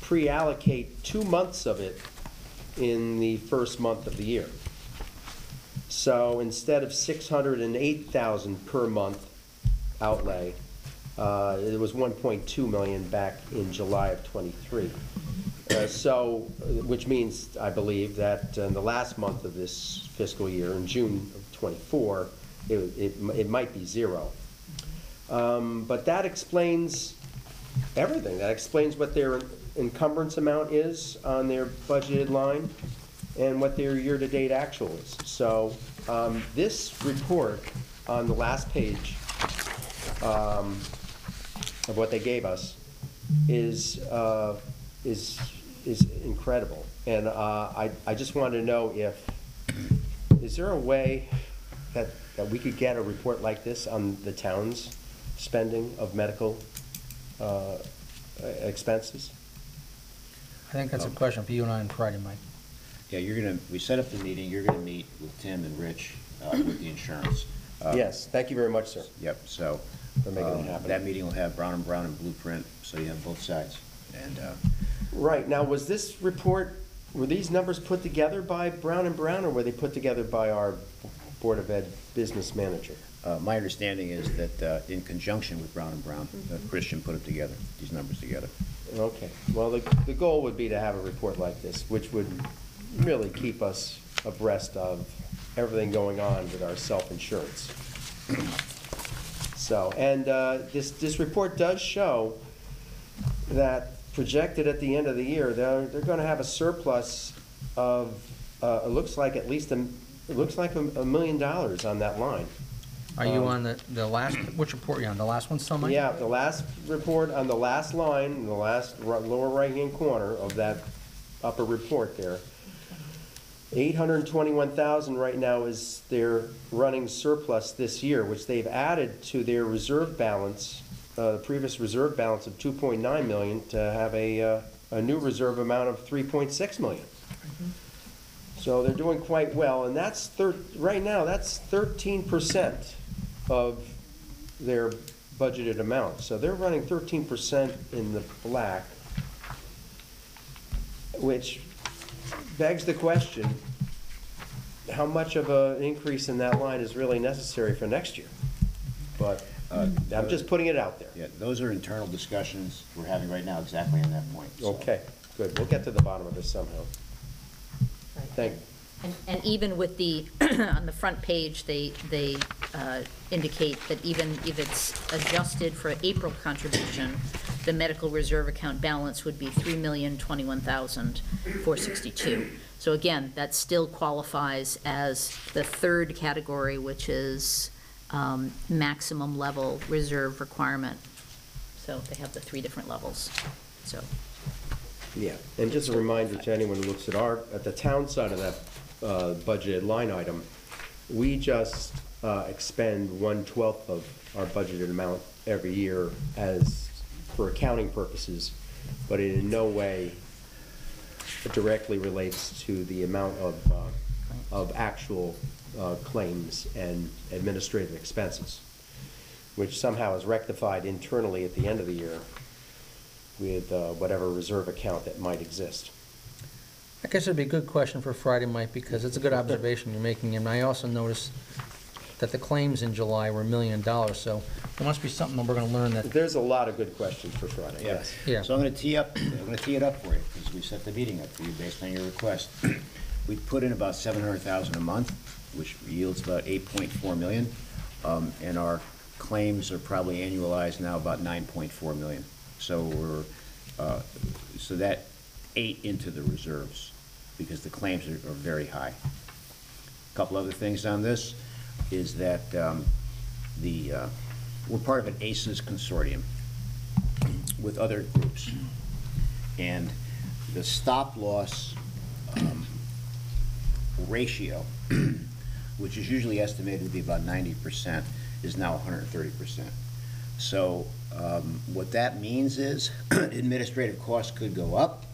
pre-allocate two months of it in the first month of the year. So instead of six hundred and eight thousand per month outlay, uh, it was one point two million back in July of twenty-three. Uh, So, which means, I believe, that in the last month of this fiscal year, in June of twenty-four, it, it it might be zero. Um, But that explains everything. That explains what their encumbrance amount is on their budgeted line and what their year-to-date actual is. So um, this report on the last page um, of what they gave us is, uh, is, is incredible. And uh, I, I just wanted to know if, is there a way that, that we could get a report like this on the town's spending of medical uh, expenses? I think that's a question for you and I on Friday, Mike. Yeah, you're gonna, we set up the meeting, you're gonna meet with Tim and Rich, uh, with the insurance. Uh, Yes, thank you very much, sir. Yep, so. For making it um, happen. That meeting will have Brown and Brown and Blueprint, so you have both sides. And, uh, Right, now, was this report, were these numbers put together by Brown and Brown, or were they put together by our Board of Ed business manager? uh, my understanding is that, uh, in conjunction with Brown and Brown, uh, Christian put it together, these numbers together. Okay, well, the, the goal would be to have a report like this, which would really keep us abreast of everything going on with our self-insurance. So, and uh, this, this report does show that projected at the end of the year, they're, they're gonna have a surplus of, uh, it looks like at least, a it looks like a, a million dollars on that line. Are you Um, on the, the last, which report are you on? The last one, Mike? Yeah, the last report on the last line, in the last ri- lower right-hand corner of that upper report there. Eight hundred and twenty-one thousand right now is their running surplus this year, which they've added to their reserve balance, uh, the previous reserve balance of two point nine million to have a, uh, a new reserve amount of three point six million. So they're doing quite well, and that's thir, right now, that's thirteen percent of their budgeted amount. So they're running thirteen percent in the black, which begs the question, how much of an increase in that line is really necessary for next year? But Uh, I'm just putting it out there. Yeah, those are internal discussions we're having right now exactly on that point. so. Okay, good, we'll get to the bottom of this somehow. Thank, And, and even with the, on the front page, they, they uh, indicate that even if it's adjusted for April contribution, the medical reserve account balance would be three million twenty-one thousand four sixty-two. So again, that still qualifies as the third category, which is um, maximum level reserve requirement. So they have the three different levels, so. yeah, and just a reminder to anyone who looks at our, at the town side of that uh, budgeted line item, we just uh, expend one-twelfth of our budgeted amount every year as, for accounting purposes, but it in no way directly relates to the amount of, uh, of actual uh, claims and administrative expenses, which somehow is rectified internally at the end of the year with uh, whatever reserve account that might exist. I guess it'd be a good question for Friday, Mike, because it's a good observation you're making, and I also noticed that the claims in July were a million dollars, so there must be something that we're gonna learn that, There's a lot of good questions for Friday, yes. Yeah. So I'm gonna tee up, I'm gonna tee it up for you, because we set the meeting up for you based on your request. We put in about seven hundred thousand a month, which yields about eight point four million. Um, and our claims are probably annualized now about nine point four million. So we're, uh, so that ate into the reserves, because the claims are, are very high. A couple other things on this is that, um, the, uh, we're part of an ACES consortium with other groups. And the stop-loss um, ratio, which is usually estimated to be about ninety percent, is now hundred and thirty percent. So um, what that means is administrative costs could go up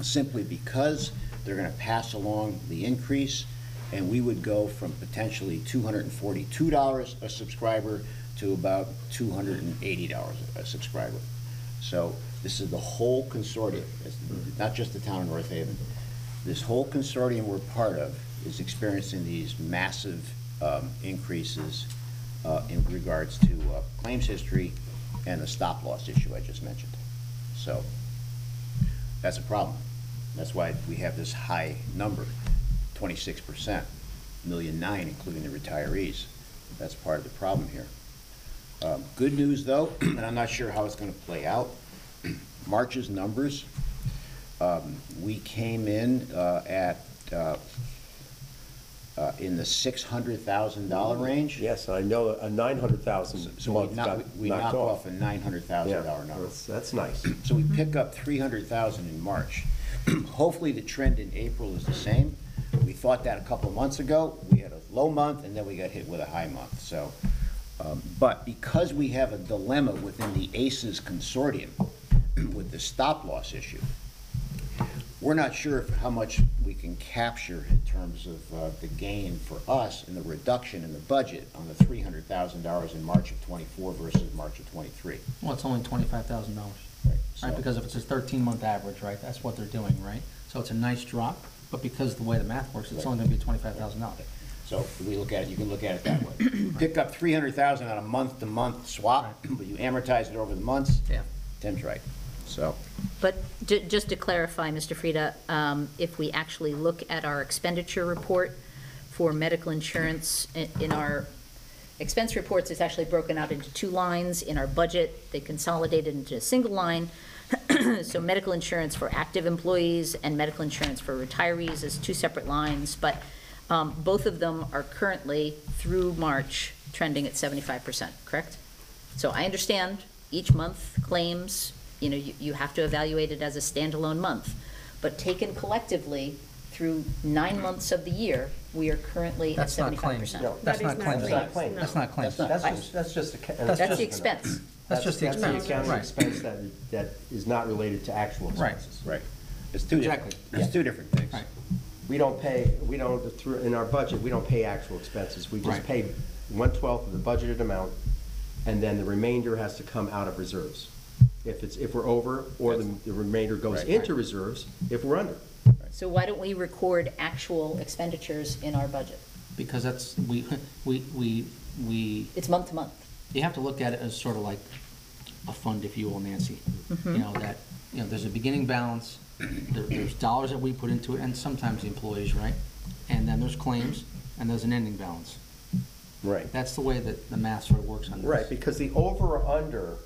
simply because they're gonna pass along the increase, and we would go from potentially two hundred and forty-two dollars a subscriber to about two hundred and eighty dollars a subscriber. So this is the whole consortium, it's not just the town of North Haven. This whole consortium we're part of is experiencing these massive um, increases uh, in regards to uh, claims history and the stop-loss issue I just mentioned. So that's a problem. That's why we have this high number, twenty-six percent, million nine, including the retirees. That's part of the problem here. Um, Good news, though, and I'm not sure how it's gonna play out, March's numbers, um, we came in uh, at, uh, in the six hundred thousand dollar range. Yes, I know a nine hundred thousand So we month knock, got we knocked knock off. off a nine hundred thousand Yeah, dollar number. that's, that's nice. So we pick up three hundred thousand in March. Hopefully, the trend in April is the same. We thought that a couple of months ago. We had a low month, and then we got hit with a high month, so. um, But because we have a dilemma within the ACES consortium with the stop-loss issue, We're not sure if- how much we can capture in terms of uh, the gain for us and the reduction in the budget on the $300,000 in March of '24 versus March of '23. Well, it's only twenty-five thousand dollars. Right, Right, because if it's a thirteen-month average, right, that's what they're doing, right? So it's a nice drop, but because of the way the math works, it's only gonna be twenty-five thousand dollars. So if we look at it, you can look at it that way. You Pick up 300,000 on a month-to-month swap, but you amortize it over the months, Yeah. Tim's right. So, But ju- just to clarify, Mr. Freda, um, if we actually look at our expenditure report for medical insurance in our expense reports, it's actually broken out into two lines. In our budget, they consolidated into a single line. So medical insurance for active employees and medical insurance for retirees is two separate lines, but um, both of them are currently, through March, trending at 75%, correct? So I understand each month claims, you know, you, you have to evaluate it as a standalone month. But taken collectively, through nine months of the year, we are currently at That's not seventy-five claims. percent. No. That's That not is not claims. That's not claims. That's not claims. That's just, that's just. a ca- That's That's just the expense. That's just the That's expense, the accounting right. expense that, that is not related to actual Right. expenses. right. It's two different, Exactly. it's two different things. Right. We don't pay, we don't, through, in our budget, we don't pay actual expenses. We just Right. pay one-twelfth of the budgeted amount, and then the remainder has to come out of reserves. If it's, if we're over, or the, the remainder goes Right. into reserves if we're under. So why don't we record actual expenditures in our budget? Because that's, we, we, we, we, It's month to month. you have to look at it as sort of like a fund, if you will, Nancy. Mm-hmm. You know, that, you know, there's a beginning balance, there, there's dollars that we put into it, and sometimes the employees, right? And then there's claims, and there's an ending balance. Right. That's the way that the math sort of works on this. Right, because the over or under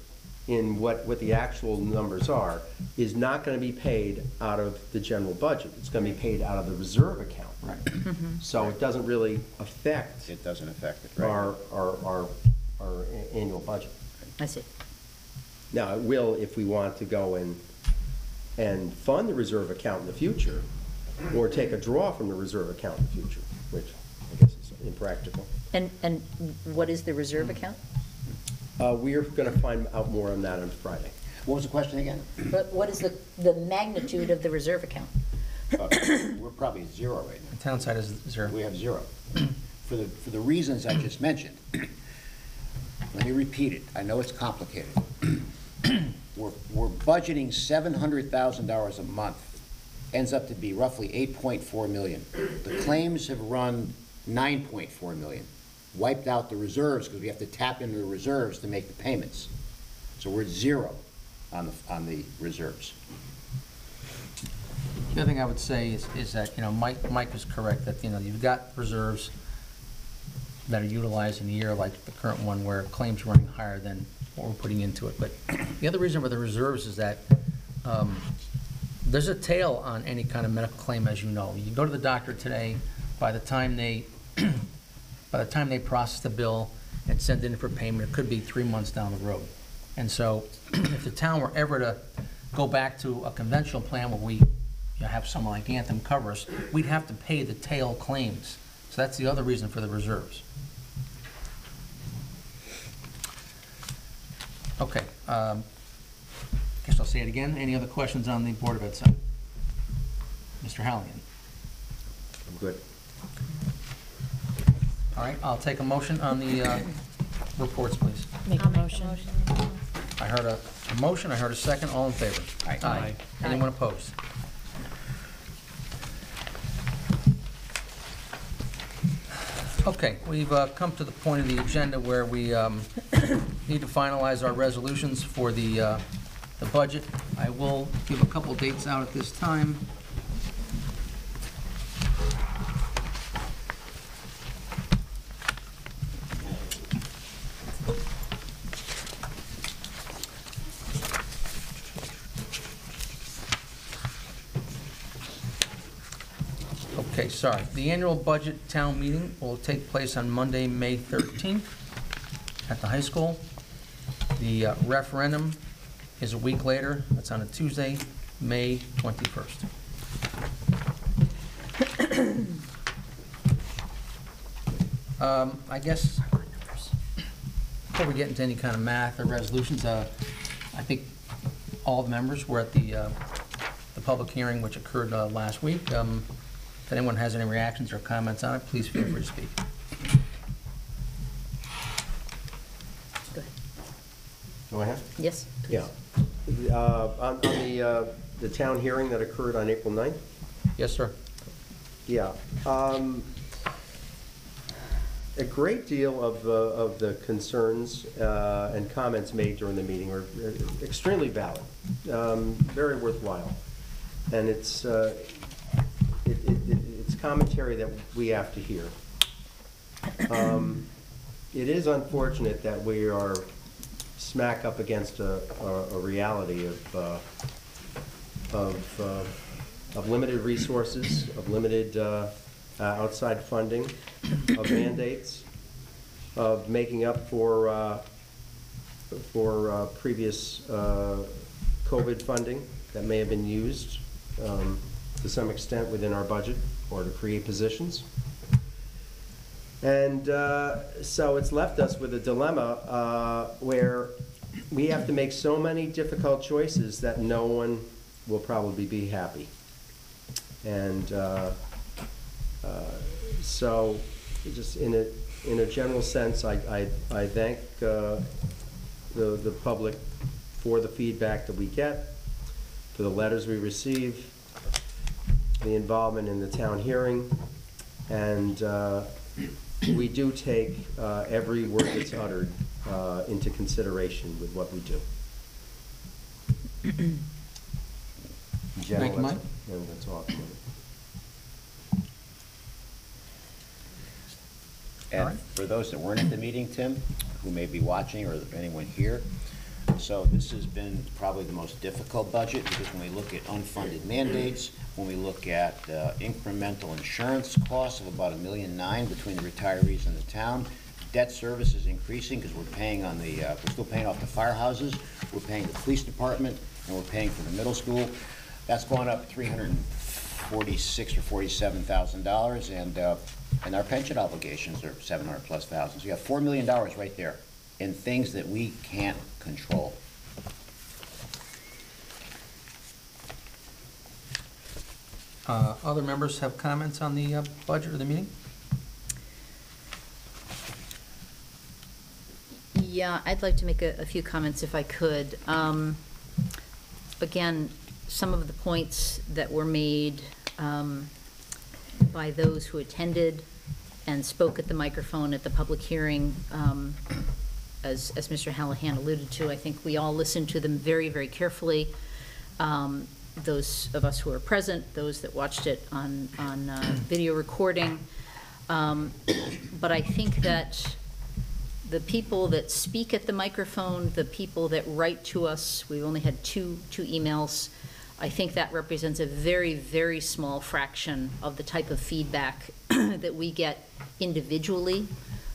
in what, what the actual numbers are is not gonna be paid out of the general budget. It's gonna be paid out of the reserve account. Right. Mm-hmm. So it doesn't really affect It doesn't affect it, right? our, our, our, our a- annual budget. I see. Now, it will if we want to go and, and fund the reserve account in the future, or take a draw from the reserve account in the future, which I guess is impractical. And, and what is the reserve account? Uh, we are gonna find out more on that on Friday. What was the question again? But what is the, the magnitude of the reserve account? Uh, We're probably at zero right now. The town side is zero. We have zero. For the, for the reasons I just mentioned. Let me repeat it. I know it's complicated. We're, we're budgeting seven hundred thousand dollars a month. Ends up to be roughly eight point four million. The claims have run nine point four million. Wiped out the reserves because we have to tap into the reserves to make the payments. So we're at zero on the, on the reserves. The other thing I would say is, is that, you know, Mike, Mike is correct, that, you know, you've got reserves that are utilized in a year like the current one where claims are running higher than what we're putting into it. But the other reason for the reserves is that, um, there's a tail on any kind of medical claim, as you know. You go to the doctor today, by the time they, by the time they process the bill and send it in for payment, it could be three months down the road. And so if the town were ever to go back to a conventional plan where we you know, have someone like Anthem cover us, we'd have to pay the tail claims. So that's the other reason for the reserves. Okay, um, guess I'll say it again. Any other questions on the Board of Ed side? Mr. Halligan? I'm good. All right, I'll take a motion on the uh, reports, please. Make a motion. I heard a, a motion, I heard a second, all in favor? Aye. Aye. Anyone opposed? Okay, we've uh, come to the point of the agenda where we um, need to finalize our resolutions for the, uh, the budget. I will give a couple dates out at this time. Okay, sorry. The annual budget town meeting will take place on Monday, May 13th at the high school. The uh, referendum is a week later. That's on a Tuesday, May 21st. Um, I guess, before we get into any kind of math or resolutions, uh, I think all the members were at the, uh, the public hearing which occurred uh, last week. Um, If anyone has any reactions or comments on it, please feel free to speak. Go ahead. Go ahead. Yes? Yeah. Uh, On on the, uh, the town hearing that occurred on April 9th? Yes, sir. Yeah. um, A great deal of, uh, of the concerns uh, and comments made during the meeting are extremely valid, um, very worthwhile. And it's, uh, it, it- it- it's commentary that we have to hear. Um, It is unfortunate that we are smack up against a, a- a reality of, uh, of, uh, of limited resources, of limited uh, uh, outside funding, of mandates, of making up for, uh, for uh, previous COVID funding that may have been used um, to some extent within our budget or to create positions. And uh, so it's left us with a dilemma uh, where we have to make so many difficult choices that no one will probably be happy. And uh, uh, so, just in a, in a general sense, I, I, I thank uh, the, the public for the feedback that we get, for the letters we receive, the involvement in the town hearing, and uh, we do take uh, every word that's uttered uh, into consideration with what we do. In general, Thank you, that's- Mike. And that's all. All And right. for those that weren't at the meeting, Tim, who may be watching, or anyone here, so this has been probably the most difficult budget, because when we look at unfunded mandates, when we look at uh, incremental insurance costs of about a million nine between the retirees and the town, debt service is increasing, because we're paying on the, uh, we're still paying off the firehouses, we're paying the police department, and we're paying for the middle school. That's gone up three hundred and forty-six or forty-seven thousand dollars, and, uh, and our pension obligations are seven hundred plus thousand. So you have four million dollars right there in things that we can't control. Uh, Other members have comments on the uh, budget or the meeting? Yeah, I'd like to make a, a few comments if I could. Um, Again, some of the points that were made um, by those who attended and spoke at the microphone at the public hearing, um, as, as Mr. Hallahan alluded to, I think we all listened to them very, very carefully. Um, Those of us who were present, those that watched it on, on uh, video recording. Um, But I think that the people that speak at the microphone, the people that write to us, we've only had two, two emails. I think that represents a very, very small fraction of the type of feedback that we get individually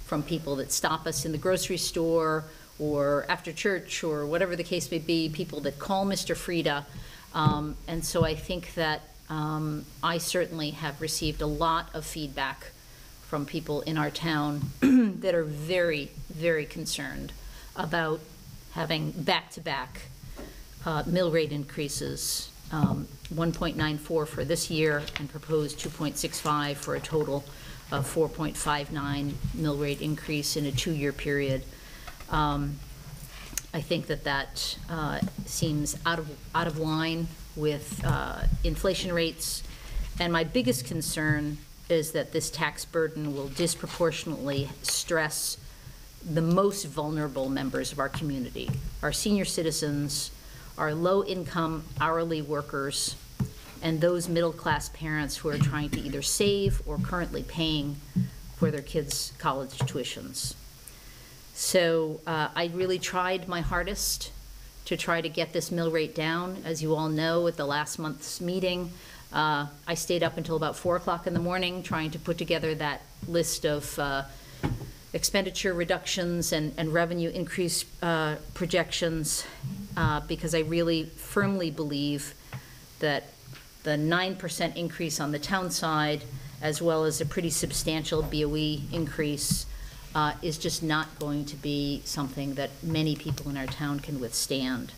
from people that stop us in the grocery store or after church or whatever the case may be, people that call Mr. Freda. Um, And so I think that um, I certainly have received a lot of feedback from people in our town that are very, very concerned about having back-to-back uh, mill rate increases, um, 1.94 for this year and proposed 2.65 for a total of 4.59 mill rate increase in a two-year period. Um, I think that that uh, seems out of, out of line with uh, inflation rates. And my biggest concern is that this tax burden will disproportionately stress the most vulnerable members of our community, our senior citizens, our low-income hourly workers, and those middle-class parents who are trying to either save or currently paying for their kids' college tuitions. So uh, I really tried my hardest to try to get this mill rate down. As you all know, at the last month's meeting, uh, I stayed up until about 4 o'clock in the morning trying to put together that list of uh, expenditure reductions and and revenue increase uh, projections, uh, because I really firmly believe that the 9% increase on the town side, as well as a pretty substantial BOE increase, uh, is just not going to be something that many people in our town can withstand.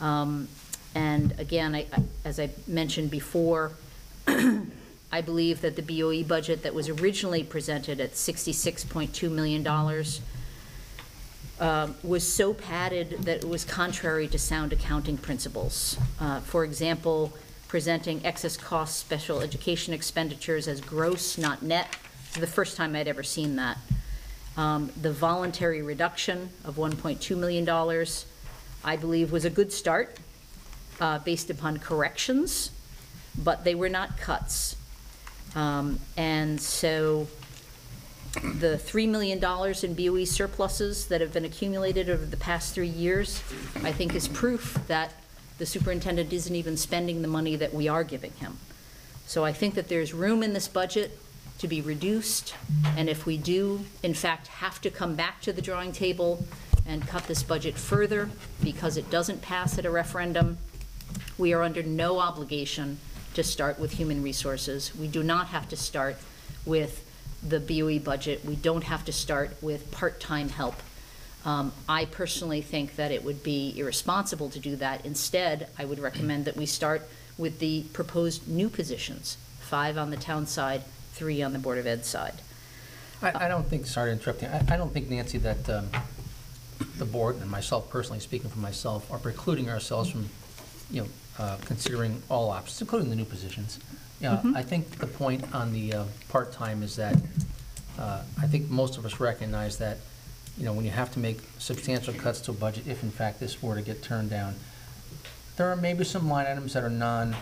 Um, And again, I, I- as I mentioned before, I believe that the BOE budget that was originally presented at $66.2 million um, was so padded that it was contrary to sound accounting principles. Uh, For example, presenting excess cost special education expenditures as gross, not net, the first time I'd ever seen that. Um, The voluntary reduction of $1.2 million, I believe, was a good start, uh, based upon corrections, but they were not cuts. Um, And so the $3 million in BOE surpluses that have been accumulated over the past three years, I think is proof that the superintendent isn't even spending the money that we are giving him. So I think that there's room in this budget to be reduced, and if we do, in fact, have to come back to the drawing table and cut this budget further because it doesn't pass at a referendum, we are under no obligation to start with human resources. We do not have to start with the BOE budget. We don't have to start with part-time help. Um, I personally think that it would be irresponsible to do that. Instead, I would recommend that we start with the proposed new positions, five on the town side, three on the Board of Ed side. I, I don't think, sorry to interrupt you, I, I don't think, Nancy, that um, the board and myself personally, speaking for myself, are precluding ourselves from, you know, uh, considering all options, including the new positions. Yeah, I think the point on the uh, part-time is that, uh, I think most of us recognize that, you know, when you have to make substantial cuts to a budget, if in fact this were to get turned down, there are maybe some line items that are non,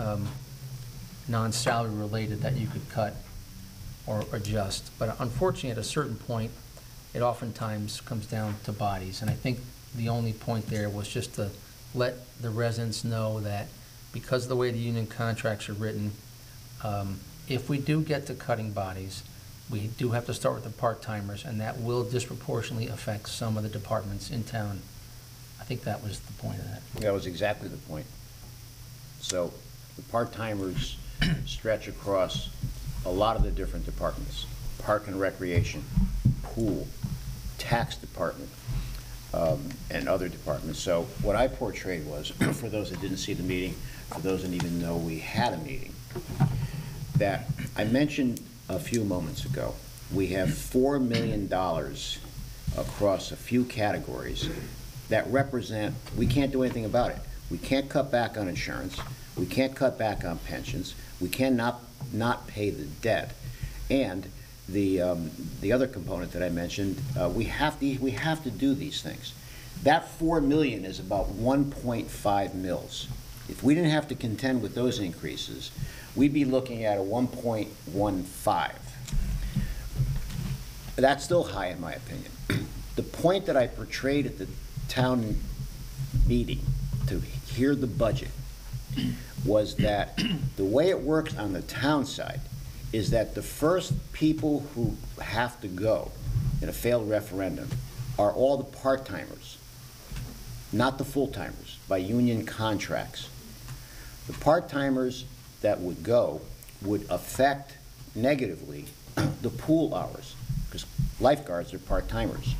um, non-salary related that you could cut or adjust. But unfortunately, at a certain point, it oftentimes comes down to bodies. And I think the only point there was just to let the residents know that because of the way the union contracts are written, um, if we do get to cutting bodies, we do have to start with the part-timers, and that will disproportionately affect some of the departments in town. I think that was the point of that. That was exactly the point. So the part-timers stretch across a lot of the different departments, park and recreation, pool, tax department, um, and other departments. So what I portrayed was, for those that didn't see the meeting, for those that didn't even know we had a meeting, that I mentioned a few moments ago, we have $4 million across a few categories that represent, we can't do anything about it. We can't cut back on insurance, we can't cut back on pensions, we cannot not pay the debt. And the, um, the other component that I mentioned, uh, we have to, we have to do these things. That 4 million is about 1.5 mils. If we didn't have to contend with those increases, we'd be looking at a 1.15. That's still high in my opinion. The point that I portrayed at the town meeting to hear the budget was that the way it works on the town side is that the first people who have to go in a failed referendum are all the part-timers, not the full-timers, by union contracts. The part-timers that would go would affect negatively the pool hours, because lifeguards are part-timers,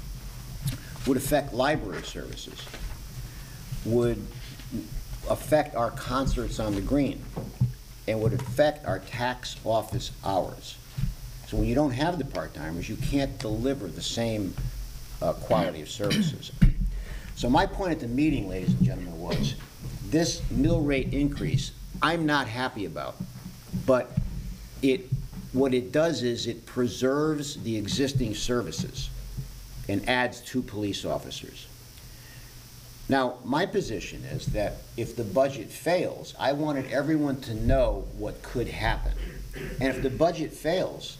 would affect library services, would affect our concerts on the green, and would affect our tax office hours. So when you don't have the part-timers, you can't deliver the same uh, quality of services. So my point at the meeting, ladies and gentlemen, was this mill rate increase, I'm not happy about. But it, what it does is it preserves the existing services and adds two police officers. Now, my position is that if the budget fails, I wanted everyone to know what could happen. And if the budget fails,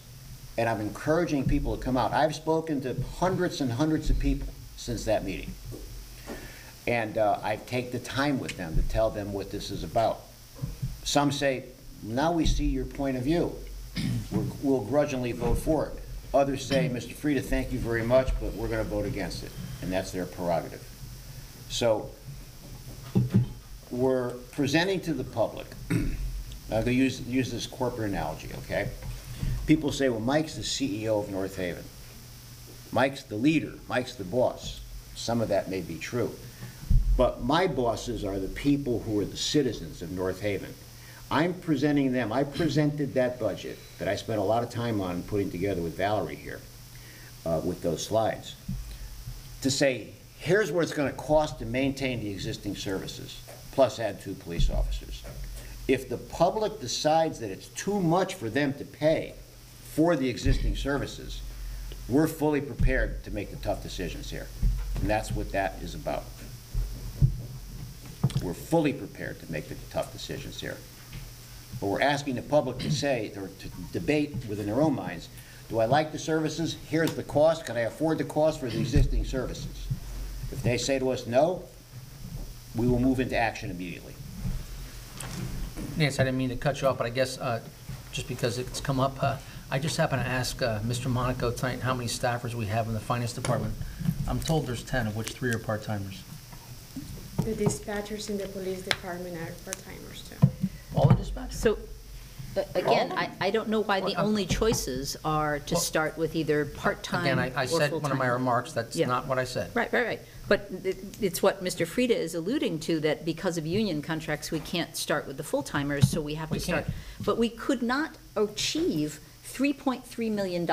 and I'm encouraging people to come out, I've spoken to hundreds and hundreds of people since that meeting. And uh, I take the time with them to tell them what this is about. Some say, now we see your point of view. We're- We'll grudgingly vote for it. Others say, Mr. Freda, thank you very much, but we're going to vote against it. And that's their prerogative. So we're presenting to the public, I'm going to use, use this corporate analogy, okay? People say, well, Mike's the CEO of North Haven. Mike's the leader, Mike's the boss. Some of that may be true. But my bosses are the people who are the citizens of North Haven. I'm presenting them, I presented that budget that I spent a lot of time on putting together with Valerie here, uh, with those slides, to say, here's what it's gonna cost to maintain the existing services, plus add two police officers. If the public decides that it's too much for them to pay for the existing services, we're fully prepared to make the tough decisions here. And that's what that is about. We're fully prepared to make the tough decisions here. But we're asking the public to say, or to debate within their own minds, do I like the services? Here's the cost. Can I afford the cost for the existing services? If they say to us no, we will move into action immediately. Nancy, I didn't mean to cut you off, but I guess, uh, just because it's come up, uh, I just happened to ask uh, Mr. Monaco tonight how many staffers we have in the finance department. I'm told there's 10, of which three are part-timers. The dispatchers in the police department are part-timers too. All the dispatchers? So, a- again, I, I don't know why the Well, I'm- only choices are to Well, start with either part-time Again, or I I full-time. said one of my remarks, that's Yeah. not what I said. Right, right, right. But it- it's what Mr. Freda is alluding to, that because of union contracts, we can't start with the full-timers, so we have We to start. can't. But we could not achieve $3.3 million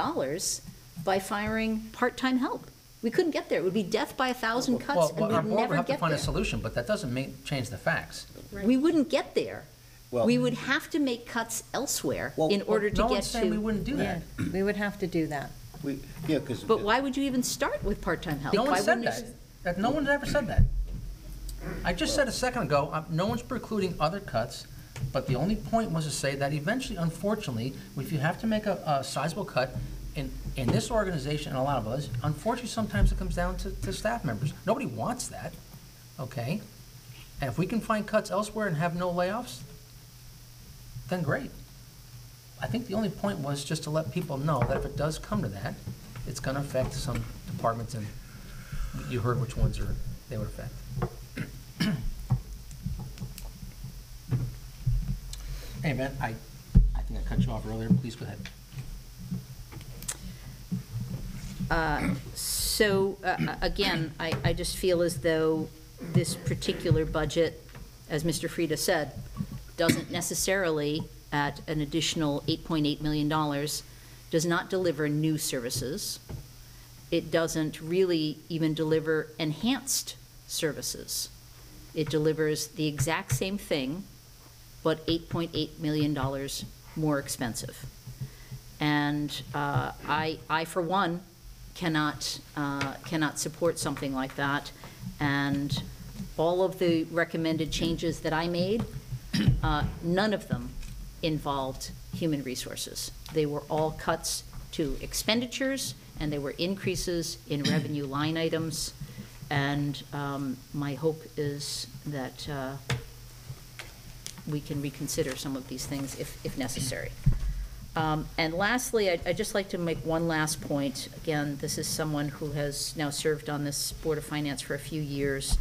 by firing part-time help. We couldn't get there. It would be death by a thousand Well, cuts, and well, our we'd board never would have to get find a there. solution, but that doesn't make, change the facts. We wouldn't get there. Well- We would have to make cuts elsewhere Well- in order to No get one's saying we to. wouldn't do Yeah, that. we would have to do that. We, yeah, because. But why would you even start with part-time help? No one Why said wouldn't you that. That, no one's ever said that. I just said a second ago, uh, no one's precluding other cuts, but the only point was to say that eventually, unfortunately, if you have to make a, a sizable cut in, in this organization and a lot of others, unfortunately, sometimes it comes down to, to staff members. Nobody wants that, okay? And if we can find cuts elsewhere and have no layoffs, then great. I think the only point was just to let people know that if it does come to that, it's gonna affect some departments and you heard which ones are, they would affect. Hey, man, I, I think I cut you off earlier, please go ahead. Uh, So, uh, uh, again, I, I just feel as though this particular budget, as Mr. Freda said, doesn't necessarily, at an additional $8.8 million, does not deliver new services. It doesn't really even deliver enhanced services. It delivers the exact same thing, but $8.8 million more expensive. And uh, I, I, for one, cannot, uh, cannot support something like that. And all of the recommended changes that I made, uh, none of them involved human resources. They were all cuts to expenditures, and they were increases in revenue line items. And um, my hope is that uh, we can reconsider some of these things if, if necessary. Um, And lastly, I'd, I'd just like to make one last point. Again, this is someone who has now served on this Board of Finance for a few years.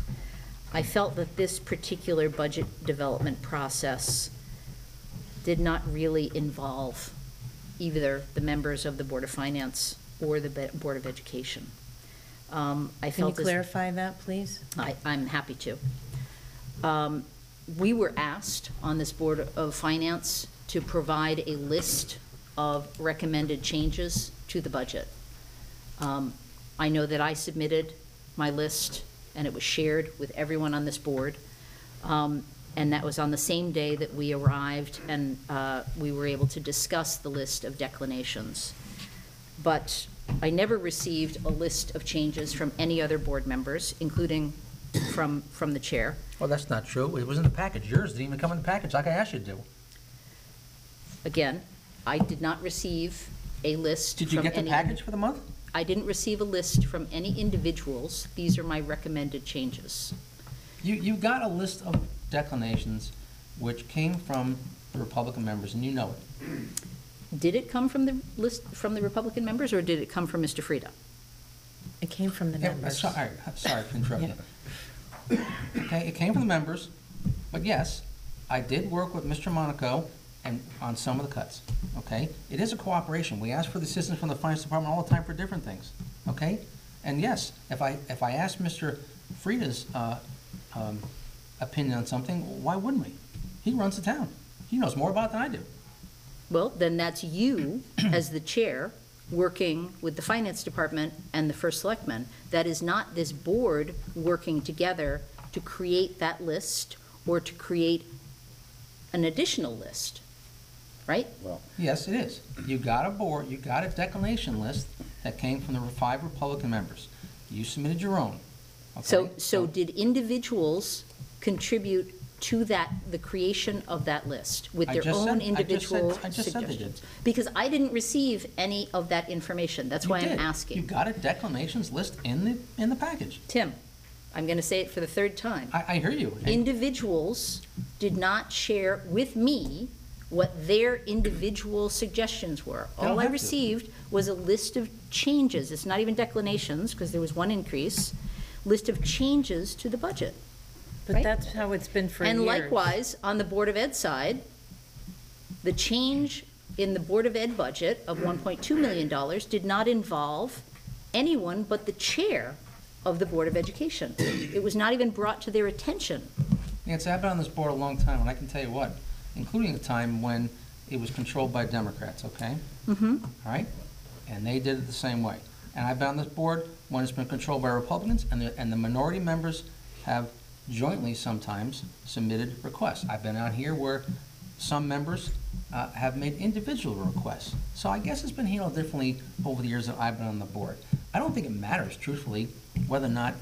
I felt that this particular budget development process did not really involve either the members of the Board of Finance or the Be- Board of Education. Um, I Can you felt as- clarify that, please? I, I'm happy to. Um, We were asked on this Board of Finance to provide a list of recommended changes to the budget. Um, I know that I submitted my list, and it was shared with everyone on this board. Um, And that was on the same day that we arrived, and uh, we were able to discuss the list of declinations. But I never received a list of changes from any other board members, including from, from the chair. Well, that's not true. It was in the package. Yours didn't even come in the package like I asked you to do. Again, I did not receive a list Did you from get the any- package for the month? I didn't receive a list from any individuals. These are my recommended changes. You, you got a list of declinations which came from the Republican members, and you know it. Did it come from the list, from the Republican members, or did it come from Mr. Freda? It came from the Yeah, members. Sorry, sorry to interrupt you. Okay, it came from the members, but yes, I did work with Mr. Monaco and on some of the cuts, okay? It is a cooperation. We ask for the assistance from the finance department all the time for different things, okay? And yes, if I, if I ask Mr. Freda's, uh, um, opinion on something, why wouldn't we? He runs the town. He knows more about it than I do. Well, then that's you, as the chair, working with the finance department and the first selectman. That is not this board working together to create that list or to create an additional list, right? Well, Yes, it is. You got a board, you got a declination list that came from the five Republican members. You submitted your own, So, okay? so did individuals contribute to that, the creation of that list with I their just own said- I just said- individual I just said they did. suggestions? Because I didn't receive any of that information. That's You why I'm did. You asking. got a declinations list in the, in the package. Tim, I'm going to say it for the third time. I, I hear you. And- individuals did not share with me what their individual suggestions were. They don't All I have to. received was a list of changes, it's not even declinations, because there was one increase, list of changes to the budget. But Right. that's how it's been for years. And likewise, on the Board of Ed side, the change in the Board of Ed budget of $1.2 million did not involve anyone but the chair of the Board of Education. It was not even brought to their attention. Nancy, I've been on this board a long time, and I can tell you what, including a time when it was controlled by Democrats, okay? Mm-hmm. All right? And they did it the same way. And I've been on this board when it's been controlled by Republicans, and the, and the minority members have jointly sometimes submitted requests. I've been on here where some members uh, have made individual requests. So I guess it's been handled differently over the years that I've been on the board. I don't think it matters, truthfully, whether or not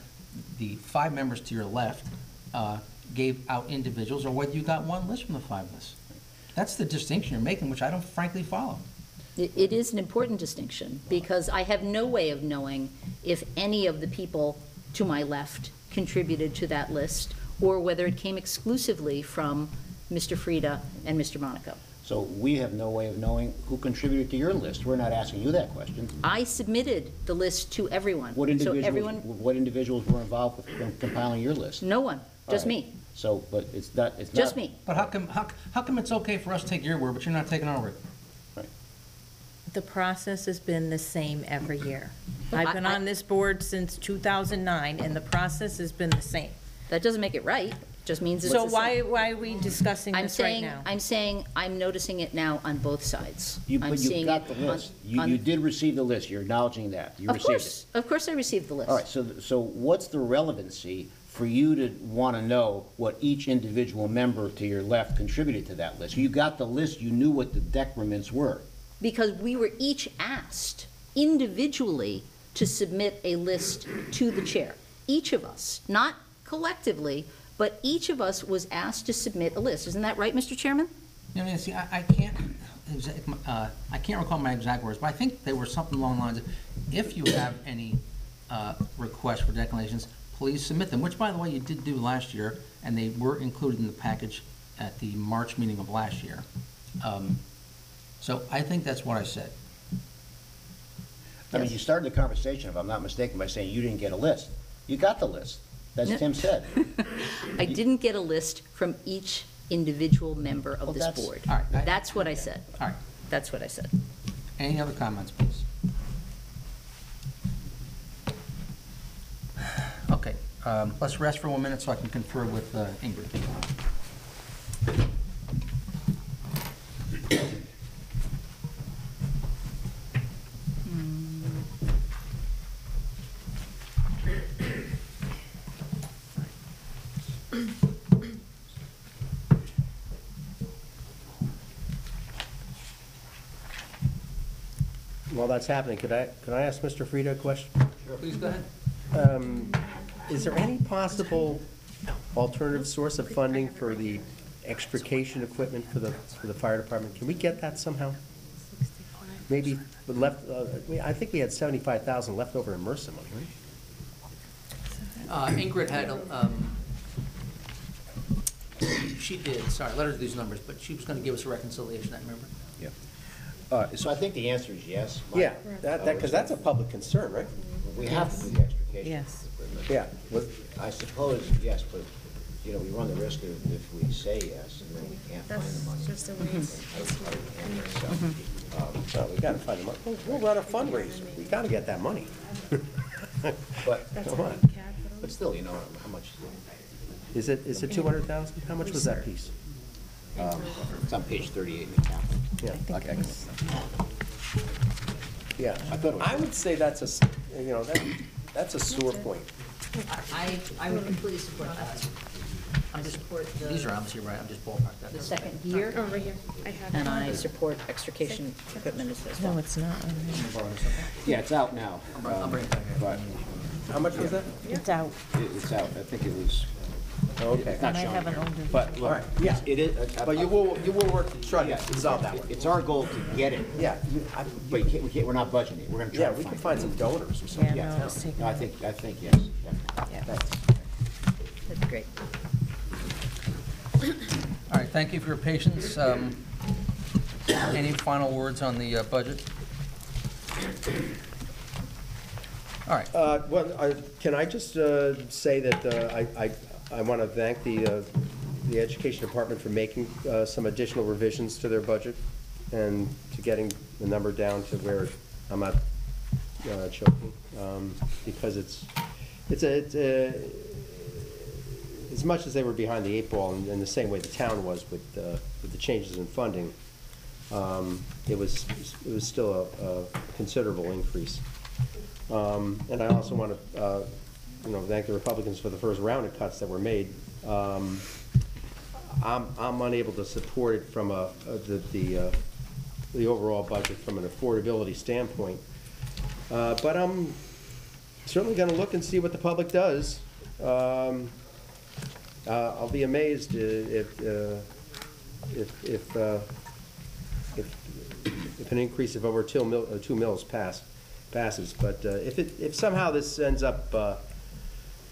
the five members to your left uh, gave out individuals, or whether you got one list from the five lists. That's the distinction you're making, which I don't frankly follow. It it is an important distinction, because I have no way of knowing if any of the people to my left contributed to that list, or whether it came exclusively from Mr. Freda and Mr. Monaco. so we have no way of knowing who contributed to your list. We're not asking you that question. I submitted the list to everyone. What So individuals, everyone, what individuals were involved with compiling your list? no one, just All right. me, So, but it's not, it's not. just me. But how come, how, how come it's okay for us to take your word, but you're not taking our word? Right. The process has been the same every year. I- I've been I- on this board since 2009, and the process has been the same. That doesn't make it right, it just means it's So the same. why, why are we discussing I'm this right saying, now? I'm saying, I'm noticing it now on both sides. You, I'm but you seeing got it the on- list. You, on- you did receive the list. You're acknowledging that. You Of received it. course, of course I received the list. All right, so, so what's the relevancy for you to want to know what each individual member to your left contributed to that list? You got the list, you knew what the decrements were. because we were each asked individually to submit a list to the chair. Each of us, not collectively, but each of us was asked to submit a list. Isn't that right, Mr. Chairman? You know, Nancy, I, I can't, uh, I can't recall my exact words, but I think they were something along the lines of, if you have any, uh, requests for declinations, please submit them, which, by the way, you did do last year, and they were included in the package at the March meeting of last year. Um, So I think that's what I said. I mean, you started the conversation, if I'm not mistaken, by saying you didn't get a list. You got the list, as No. Tim said. I didn't get a list from each individual member Well, of this that's- board. All right, I- That's what I said. All right, That's what I said. any other comments, please? Okay, um, let's rest for one minute so I can confer with uh, Ingrid. While that's happening, could I, could I ask Mr. Freda a question? Please go ahead. Um, Is there any possible alternative source of funding for the extrication equipment for the, for the fire department? Can we get that somehow? Maybe the left, uh, we- I think we had seventy-five thousand left over in MRSA money, right? Uh, Ingrid had, um, she did, sorry, let her do these numbers, but she was gonna give us a reconciliation, I remember. Yeah. Uh, so I think the answer is yes. Mike. Yeah, that, that, because that's a public concern, right? We have to do the extrication. Yes. Equipment. Yeah. I suppose, yes, but, you know, we run the risk of if we say yes, and then we can't find the money. That's money. just the way it's, it's I don't- I don't think so. Um, So we gotta find the money. We'll, we'll run a fundraiser. We gotta get that money. But, Come on. but still, you know, how much, Is it, is it 200,000? How much was that piece? Um, It's on page 38 in the capital. Yeah, okay. Yeah, I thought it was- I would say that's a, s- you know, that, that's a sore point. I, I would completely support that. I just support These are obviously right, I'm just ballpark that. the second year. Oh, right here, I have it. and I support extrication equipment as as No, it's not. Yeah, it's out now. I'll bring it back. Um, but How much was that? It's out, it- it's out, I think it was, Okay. it's not and I shown have an here. older. But, look, right, yeah. it is. uh, But you will, you will work try to resolve that one. It's our goal to get it, Yeah, you- I- but you can't, we can't, we're not budgeting it. We're gonna try yeah, to we can find. find some donors or something. Yeah, no, it's taken No, I out. think, I think, yes, definitely. Yeah. Thanks. That's great. All right, thank you for your patience. Um, Any final words on the uh, budget? All right, Uh, Well, I- can I just uh, say that uh, I, I, I want to thank the, uh, the Education Department for making uh, some additional revisions to their budget and to getting the number down to where I'm not uh, choking, um, because it's, it's a, it's a, as much as they were behind the eight ball in, in the same way the town was with, uh, with the changes in funding, um, it was, it was still a a considerable increase. Um, And I also want to, uh, you know, thank the Republicans for the first round of cuts that were made. Um, I'm, I'm unable to support it from a, a- the, the, uh, the overall budget from an affordability standpoint. Uh, But I'm certainly going to look and see what the public does. Um, uh, I'll be amazed if, uh, if, if, uh, if, if an increase of over two mil, uh, two mils pass, passes. But if it, if somehow this ends up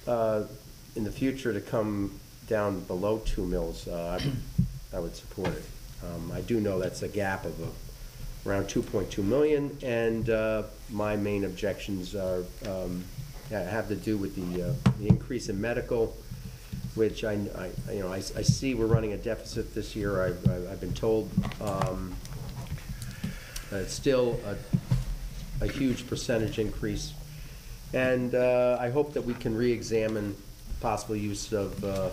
uh, in the future to come down below two mils, uh, I would, support it. Um, I do know that's a gap of uh, around two point two million, and uh, my main objections are, um, ha- have to do with the, uh, the increase in medical, which I, I, you know, I, I see we're running a deficit this year, I've, I've- been told. um, It's still a, a huge percentage increase. And uh, I hope that we can re-examine possible use of, uh,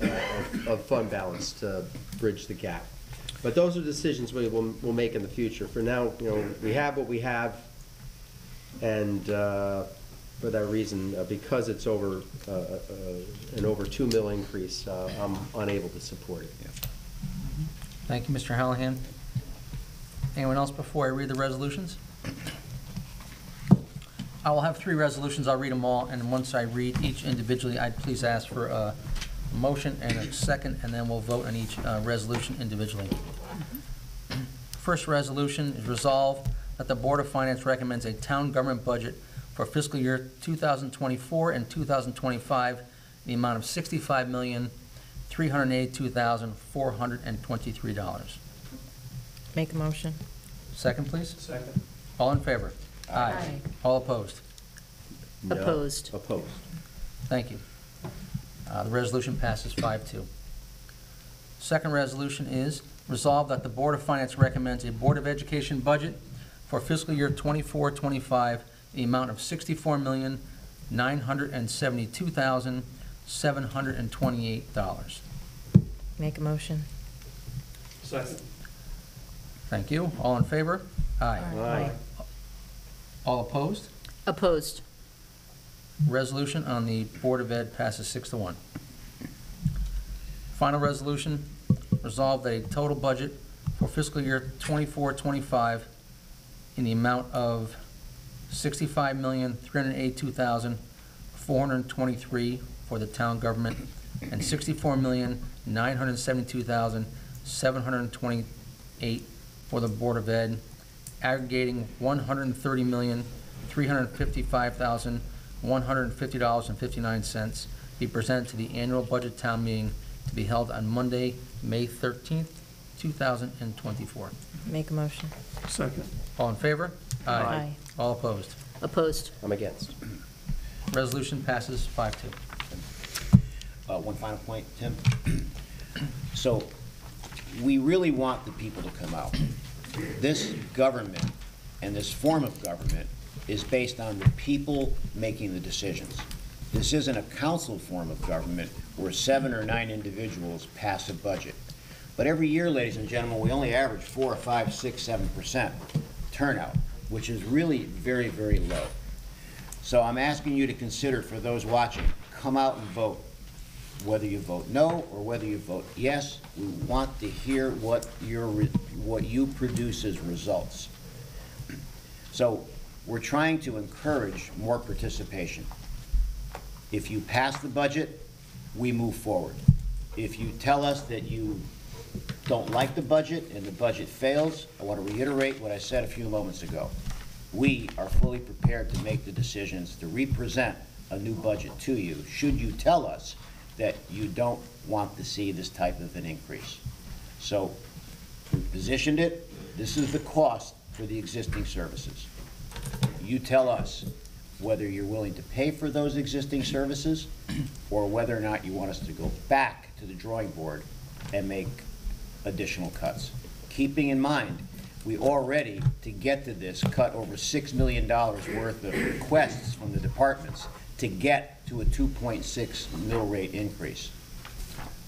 of of fund balance to bridge the gap. But those are decisions we will, will make in the future. For now, you know, we have what we have, and uh, for that reason, uh, because it's over, uh, uh, an over two mil increase, uh, I'm unable to support it. thank you, Mr. Hallahan. Anyone else before I read the resolutions? I will have three resolutions, I'll read them all, and once I read each individually, I'd please ask for a motion and a second, and then we'll vote on each uh, resolution individually. First resolution is resolved that the Board of Finance recommends a town government budget for fiscal year 2024 and 2025 in the amount of $65,382,423. Make a motion. Second, please. Second. All in favor? Aye. All opposed? No. Opposed. Opposed. Thank you. Uh, The resolution passes 5-2. Second resolution is resolved that the Board of Finance recommends a Board of Education budget for fiscal year 24-25, the amount of $64,972,728. Make a motion. Second. Thank you. All in favor? Aye. Aye. All opposed? Opposed. Resolution on the Board of Ed passes six to one. Final resolution, resolved that a total budget for fiscal year 24-25 in the amount of sixty-five million, three hundred eighty-two thousand, four hundred twenty-three for the town government, and sixty-four million, nine hundred seventy-two thousand, seven hundred twenty-eight for the Board of Ed, aggregating one hundred thirty million, three hundred fifty-five thousand, one hundred fifty dollars and fifty-nine cents, be presented to the annual budget town meeting to be held on Monday, May thirteenth, two thousand and twenty-four. Make a motion. Second. All in favor? Aye. All opposed? Opposed. I'm against. Resolution passes five two. Uh, one final point, Tim. So, we really want the people to come out. This government and this form of government is based on the people making the decisions. This isn't a council form of government where seven or nine individuals pass a budget. But every year, ladies and gentlemen, we only average four or five, six, seven percent turnout, which is really very, very low. So I'm asking you to consider, for those watching, come out and vote. Whether you vote no or whether you vote yes, we want to hear what your, what you produce as results. So we're trying to encourage more participation. If you pass the budget, we move forward. If you tell us that you don't like the budget and the budget fails, I want to reiterate what I said a few moments ago. We are fully prepared to make the decisions to represent a new budget to you, should you tell us that you don't want to see this type of an increase. So, we positioned it, this is the cost for the existing services. You tell us whether you're willing to pay for those existing services, or whether or not you want us to go back to the drawing board and make additional cuts. Keeping in mind, we already, to get to this, cut over $6 million worth of requests from the departments to get to a 2.6 mill rate increase.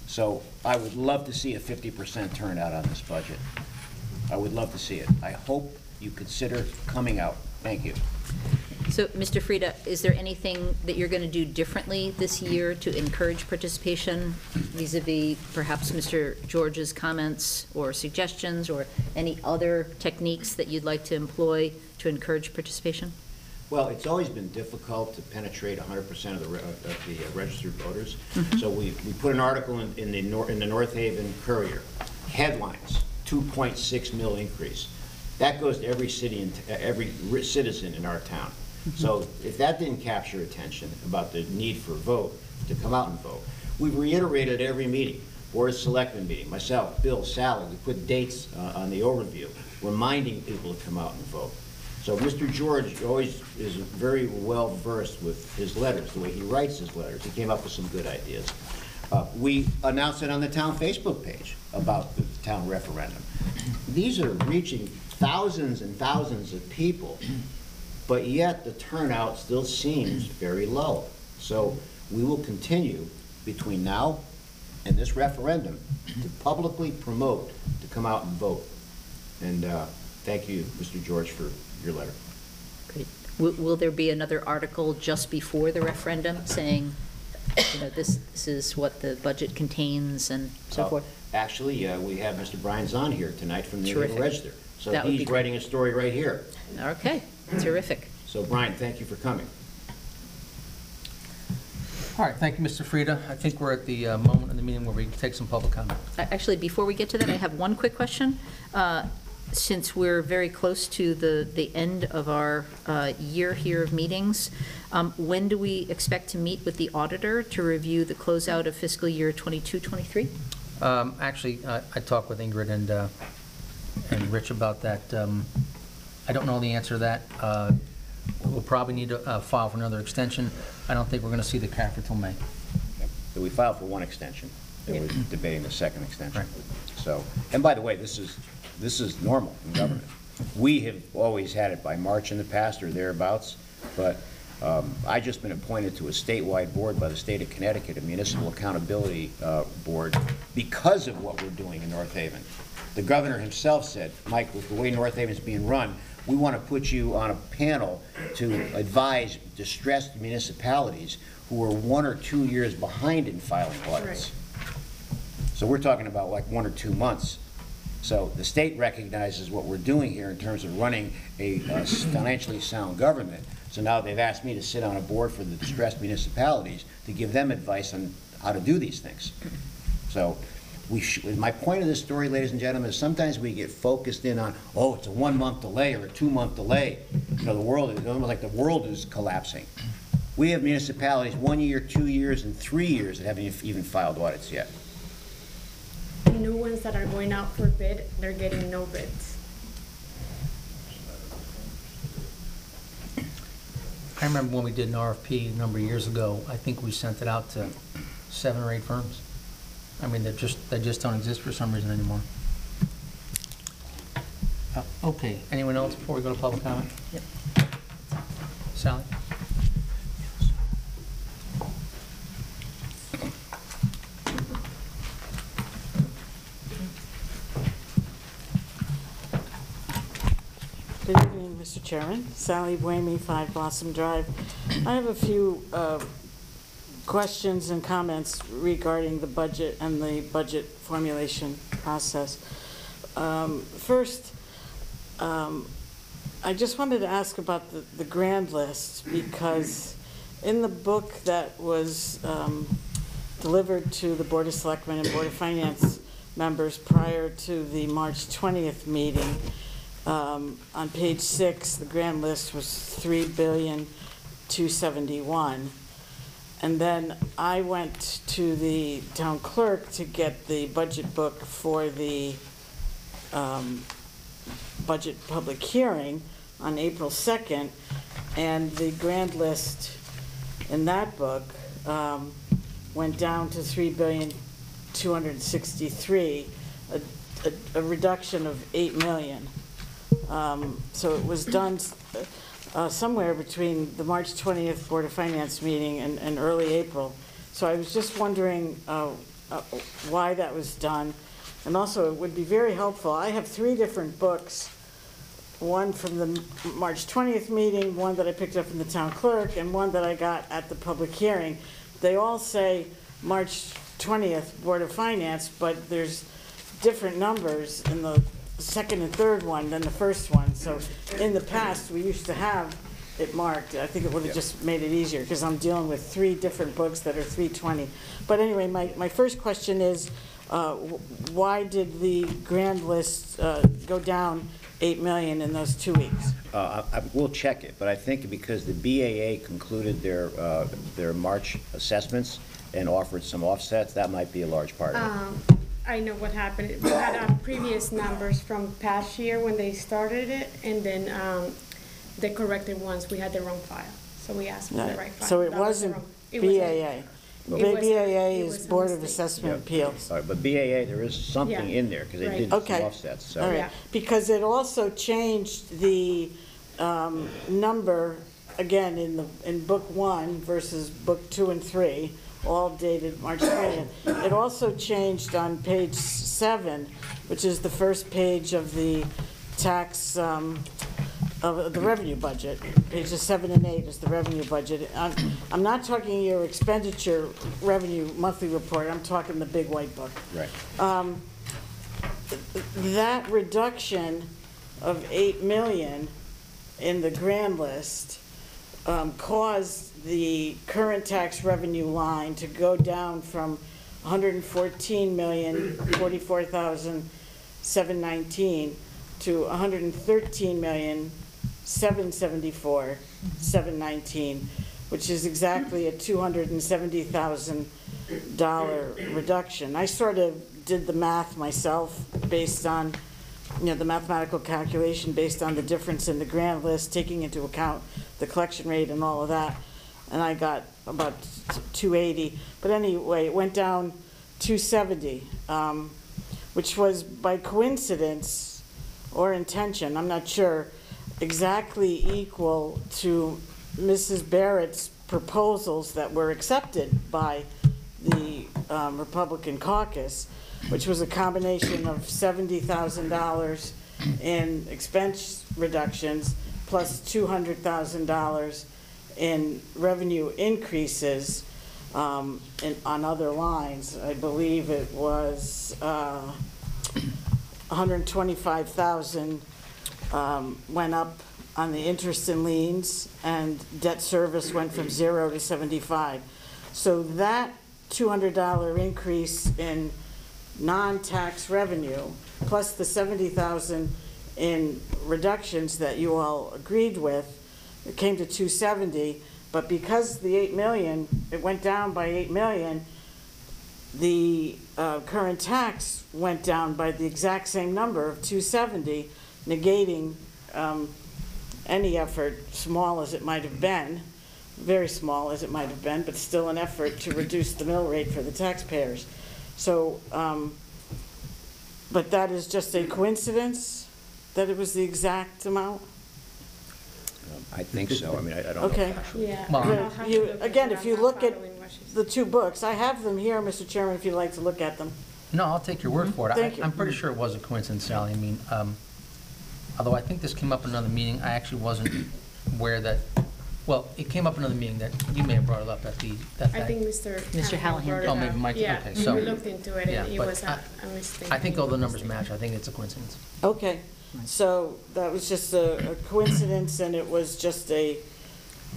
So I would love to see a 50% turnout on this budget. I would love to see it. I hope you consider coming out. Thank you. So, Mr. Freda, is there anything that you're going to do differently this year to encourage participation vis-à-vis perhaps Mr. George's comments or suggestions, or any other techniques that you'd like to employ to encourage participation? Well, it's always been difficult to penetrate 100% of the, re- of the uh, registered voters. So we, we put an article in, in the, Nor- in the North Haven Courier, headlines, 2.6 mil increase. That goes to every city and, t- every ri- citizen in our town. So if that didn't capture attention about the need for vote, to come out and vote, we've reiterated at every meeting, Board of Selectmen meeting, myself, Bill, Sally, we put dates uh, on the overview, reminding people to come out and vote. So Mr. George always is very well versed with his letters, the way he writes his letters. He came up with some good ideas. Uh, We announced it on the town Facebook page about the town referendum. These are reaching thousands and thousands of people, but yet the turnout still seems very low. So we will continue between now and this referendum to publicly promote to come out and vote. And uh, thank you, Mr. George, for your letter. Great. Will, will there be another article just before the referendum saying, you know, this, this is what the budget contains and so Uh, forth? Actually, uh, we have Mr. Brian Zahn here tonight from the New Haven Terrific. Register. So That would be he's great. writing a story right here. Okay, terrific. So Brian, thank you for coming. All right, thank you, Mr. Freda. I think we're at the uh, moment in the meeting where we can take some public comment. A- Actually, before we get to that, I have one quick question. Uh, Since we're very close to the, the end of our uh, year here of meetings, um, when do we expect to meet with the auditor to review the closeout of fiscal year 22, 23? Um, Actually, I I talked with Ingrid and, uh, and Rich about that. Um, I don't know the answer to that. Uh, We'll probably need to uh, file for another extension. I don't think we're going to see the CAFR till May. So we filed for one extension, and we're debating the second extension. Right. So, and by the way, this is, this is normal in government. We have always had it by March in the past or thereabouts, but um, I just been appointed to a statewide board by the state of Connecticut, a municipal accountability uh, board, because of what we're doing in North Haven. The governor himself said, Mike, with the way North Haven is being run, we want to put you on a panel to advise distressed municipalities who are one or two years behind in filing audits. So we're talking about like one or two months. So the state recognizes what we're doing here in terms of running a uh, financially sound government. So now they've asked me to sit on a board for the distressed municipalities to give them advice on how to do these things. So my point of this story, ladies and gentlemen, is sometimes we get focused in on, oh, it's a one-month delay or a two-month delay. You know, the world, is almost like the world is collapsing. We have municipalities, one year, two years, and three years that haven't even filed audits yet. New ones that are going out for bid, they're getting no bids. I remember when we did an RFP a number of years ago, I think we sent it out to seven or eight firms. I mean, they're just, they just don't exist for some reason anymore. Uh, Okay, anyone else before we go to public comment? Yep. Sally? Good evening, Mr. Chairman. Sally Buemi, 5 Blossom Drive. I have a few uh, questions and comments regarding the budget and the budget formulation process. Um, First, um, I just wanted to ask about the the grand list, because in the book that was um, delivered to the Board of Selectmen and Board of Finance members prior to the March 20th meeting, um, on page six, the grand list was three billion, two seventy-one. And then I went to the town clerk to get the budget book for the, um, budget public hearing on April second, and the grand list in that book, um, went down to three billion, two hundred and sixty-three, a, a, a reduction of eight million. Um, So it was done uh, somewhere between the March 20th Board of Finance meeting and, and early April. So I was just wondering uh, uh, why that was done. And also, it would be very helpful, I have three different books, one from the March 20th meeting, one that I picked up from the town clerk, and one that I got at the public hearing. They all say March 20th Board of Finance, but there's different numbers in the second and third one than the first one. So in the past, we used to have it marked. I think it would have just made it easier, because I'm dealing with three different books that are 320. But anyway, my, my first question is, uh, why did the grand list uh, go down 8 million in those two weeks? Uh, I, I- we'll check it, but I think because the BAA concluded their, uh, their March assessments and offered some offsets, that might be a large part of it. Um, I know what happened. We had um, previous numbers from past year when they started it, and then um, the corrected ones, we had the wrong file. So we asked for the right file. So it That was the wasn't wrong- it was a- BAA? It B- was- BAA it is was a Board of mistake. Assessment Yep. Appeals. All right, but BAA, there is something Yeah. in there, because they Right. did some Okay. offsets, so. All right, Yeah. because it also changed the um, number, again, in the, in book one versus book two and three, all dated March 20th. It also changed on page seven, which is the first page of the tax, um, of the revenue budget. Pages seven and eight is the revenue budget. I'm, I'm not talking your expenditure revenue monthly report, I'm talking the big white book Right. that reduction of eight million in the grand list um, caused the current tax revenue line to go down from 114 million, 44,000, 719 to 113 million, 774, 719, which is exactly a $270,000 reduction. I sort of did the math myself based on, you know, the mathematical calculation based on the difference in the grand list, taking into account the collection rate and all of that. And I got about 280. But anyway, it went down 270, um, which was by coincidence or intention, I'm not sure, exactly equal to Mrs. Barrett's proposals that were accepted by the um, Republican caucus, which was a combination of $70,000 in expense reductions plus $200,000 in revenue increases um, in, on other lines. I believe it was uh, 125,000 um, went up on the interest and liens, and debt service went from zero to 75. So that $200 increase in non-tax revenue, plus the 70,000 in reductions that you all agreed with, it came to 270, but because the 8 million, it went down by 8 million, the uh, current tax went down by the exact same number of 270, negating um, any effort, small as it might have been, very small as it might have been, but still an effort to reduce the mill rate for the taxpayers. So, um, but that is just a coincidence that it was the exact amount? Um, I think so, I mean, I I don't know. Okay. Yeah. Well- I'll have to You- look at again, it. if I'm you not look at following what she's- The two books, I have them here, Mr. Chairman, if you'd like to look at them. No, I'll take your word for it. I- Thank you. I'm pretty sure it was a coincidence, Sally. I mean, um, although I think this came up in another meeting, I actually wasn't aware that, well, it came up in another meeting that you may have brought it up at the, that I night. think Mr. Mr. Hallahan brought it Oh, maybe up. Mike- Yeah, okay, so- we looked into it, Yeah, and it but was I- a a mistake. I think all the numbers match, I think it's a coincidence. Okay, so that was just a a coincidence, and it was just a,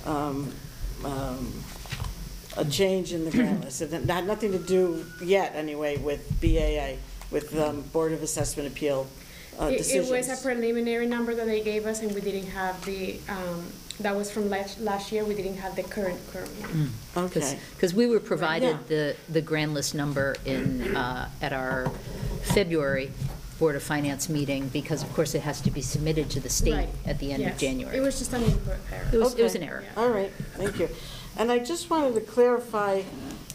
um, um, a change in the grand list. It had nothing to do yet, anyway, with BAA, with um, Board of Assessment Appeal uh, It- It was a preliminary number that they gave us, and we didn't have the, um, that was from last, last year, we didn't have the current, current one. Okay, Because we were provided Yeah. the, the grand list number in, uh, at our February Board of Finance meeting, because of course it has to be submitted to the state Right. at the end of Yes. January. It was just an input error. It was, it was an error. Yeah. all right, thank you. And I just wanted to clarify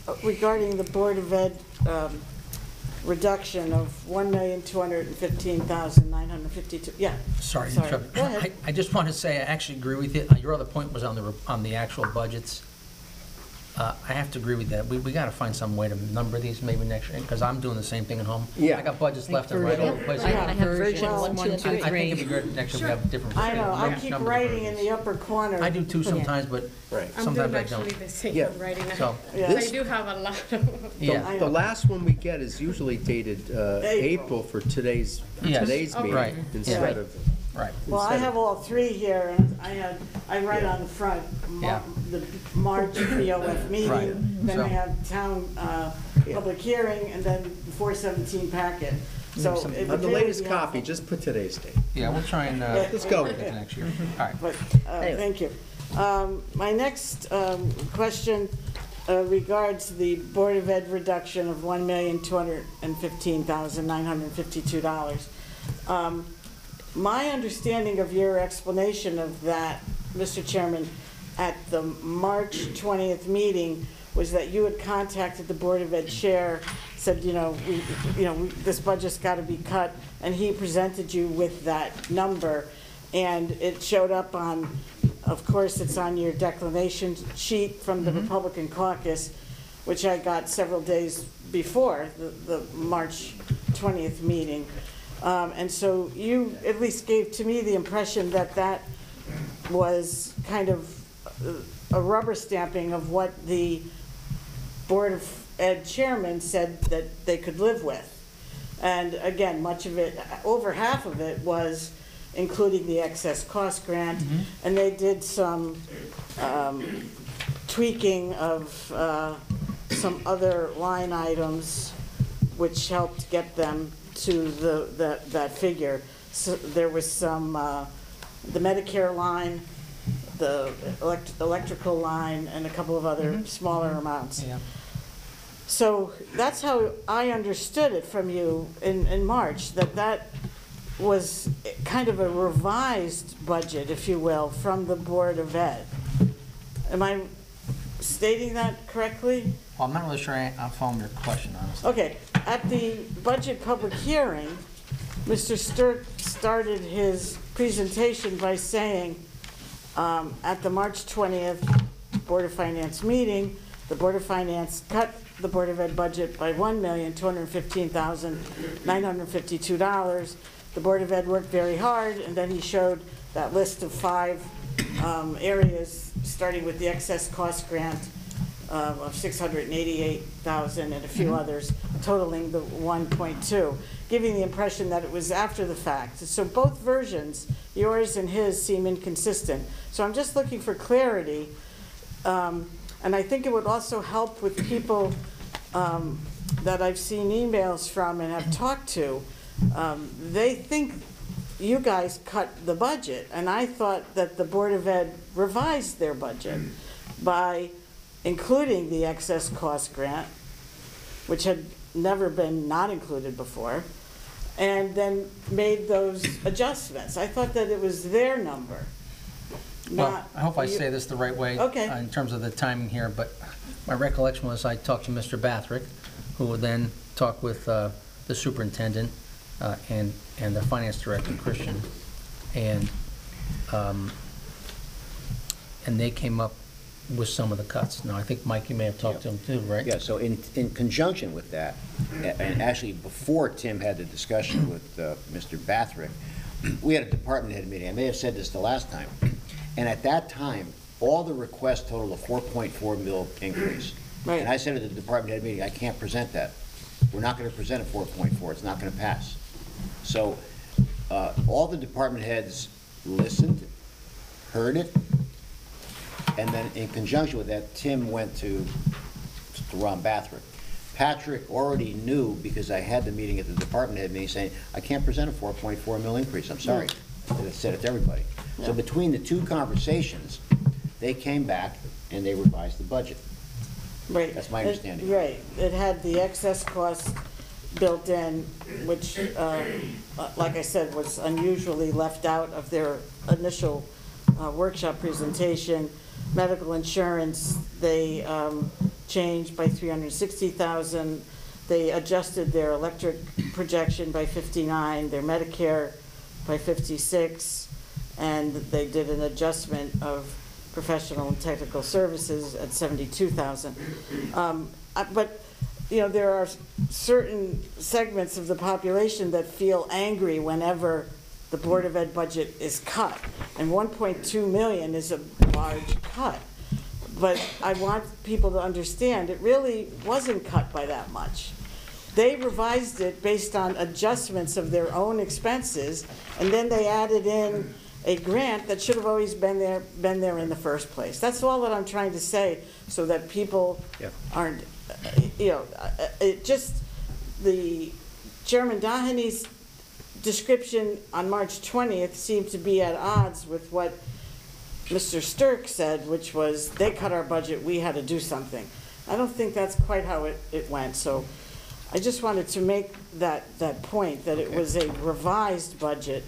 uh, regarding the Board of Ed um, reduction of 1,215,952, yeah. Sorry to Sorry. interrupt. Go ahead. I, I just want to say, I actually agree with you. Uh, Your other point was on the, re- on the actual budgets. Uh, I have to agree with that. We, we got to find some way to number these maybe next year, because I'm doing the same thing at home. Yeah. I got budgets left and right all over the place. I I I have version Well, one, two, and I three. think it'd be good next year we have different. I know, I numbers keep of writing in versions. the upper corner. I do too sometimes, but Right. I'm sometimes doing I actually don't. the same Yeah. writing now. So, Yeah. I do have a lot of, yeah. I The last one we get is usually dated uh, April. April for today's, for Yes. today's Okay. meeting Right. instead Right. of. Right. Well, I have all three here, and I had, I write Yeah. on the front, Mar- Yeah. the March BOF meeting, Right. then So- I have town, uh, public hearing, and then the four seventeen packet. So some- it On the really latest be copy, helpful. just put today's date. Yeah, we'll try and, uh, Let's go with get to next year. All right. But, uh, Anyway. thank you. Um, My next um, question uh, regards the Board of Ed reduction of one million, two hundred and fifteen thousand, nine hundred and fifty-two dollars. Um, My understanding of your explanation of that, Mr. Chairman, at the March 20th meeting was that you had contacted the Board of Ed chair, said, you know, we, you know, we- this budget's got to be cut, and he presented you with that number, and it showed up on, of course, it's on your declination sheet from the mm-hmm. Republican caucus, which I got several days before the, the March 20th meeting. Um, And so you at least gave to me the impression that that was kind of uh, a rubber stamping of what the Board of Ed chairman said that they could live with. And again, much of it, over half of it was including the excess cost grant. And they did some um, tweaking of uh, some other line items which helped get them to the, that, that figure. So there was some, uh, the Medicare line, the elect- electrical line, and a couple of other smaller amounts. Yeah. So that's how I understood it from you in, in March, that that was kind of a revised budget, if you will, from the Board of Ed. Am I stating that correctly? Well, I'm not really sure I- I'm following your question, honestly. Okay, at the budget public hearing, Mr. Sturt started his presentation by saying, um, at the March 20th Board of Finance meeting, the Board of Finance cut the Board of Ed budget by $1,215,952. The Board of Ed worked very hard, and then he showed that list of five um, areas, starting with the excess cost grant um, of 688,000 and a few others, totaling the 1.2, giving the impression that it was after the fact. So both versions, yours and his, seem inconsistent. So I'm just looking for clarity. Um, And I think it would also help with people um, that I've seen emails from and have talked to. Um, They think you guys cut the budget, and I thought that the Board of Ed revised their budget by including the excess cost grant, which had never been not included before, and then made those adjustments. I thought that it was their number, Well. I hope I you- say this the right way. Okay. uh, In terms of the timing here, but my recollection was I talked to Mr. Bathrick, who would then talk with uh, the superintendent uh, and, and the finance director, Christian, and, um, and they came up with some of the cuts. Now, I think, Mike, you may have talked to him too, right? Yeah, so in, in conjunction with that, a- and actually before Tim had the discussion with uh, Mr. Bathrick, we had a department head meeting, I may have said this the last time, and at that time, all the requests totaled a four point four mil increase. Right. And I said at the department head meeting, I can't present that. We're not gonna present a four point four, it's not gonna pass. So, uh, all the department heads listened, heard it, and then in conjunction with that, Tim went to, to Ron Bathrick. Patrick already knew, because I had the meeting at the department head meeting, saying, I can't present a four point four mil increase, I'm sorry. And I said it to everybody. So between the two conversations, they came back and they revised the budget. Right. That's my It- understanding. Right. It had the excess cost built in, which, uh, like I said, was unusually left out of their initial uh, workshop presentation. Medical insurance, they um, changed by 360,000. They adjusted their electric projection by 59, their Medicare by 56, and they did an adjustment of professional and technical services at 72,000. Um, But, you know, there are certain segments of the population that feel angry whenever the Board of Ed budget is cut. And 1.2 million is a large cut. But I want people to understand, it really wasn't cut by that much. They revised it based on adjustments of their own expenses, and then they added in a grant that should have always been there, been there in the first place. That's all that I'm trying to say, so that people Yep. aren't, uh, you know, uh, it just, the Chairman Dohenny's description on March 20th seemed to be at odds with what Mr. Stirk said, which was, they cut our budget, we had to do something. I don't think that's quite how it, it went, so I just wanted to make that, that point, that it was a revised budget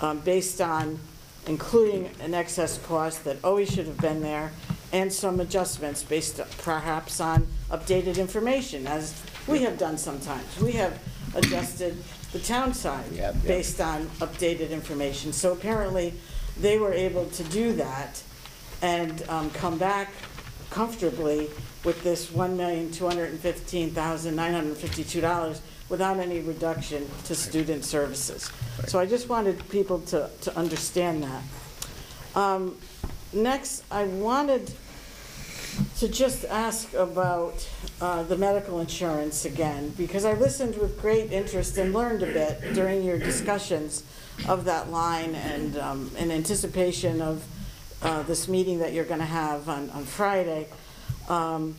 um, based on including an excess cost that always should have been there, and some adjustments based perhaps on updated information, as we have done sometimes. We have adjusted the town side have, yeah. based on updated information. So apparently, they were able to do that and um, come back comfortably with this one million, two hundred and fifteen thousand, nine hundred and fifty-two dollars without any reduction to student services. So I just wanted people to, to understand that. Um, Next, I wanted to just ask about uh, the medical insurance again, because I listened with great interest and learned a bit during your discussions of that line and um, in anticipation of uh, this meeting that you're going to have on, on Friday, um,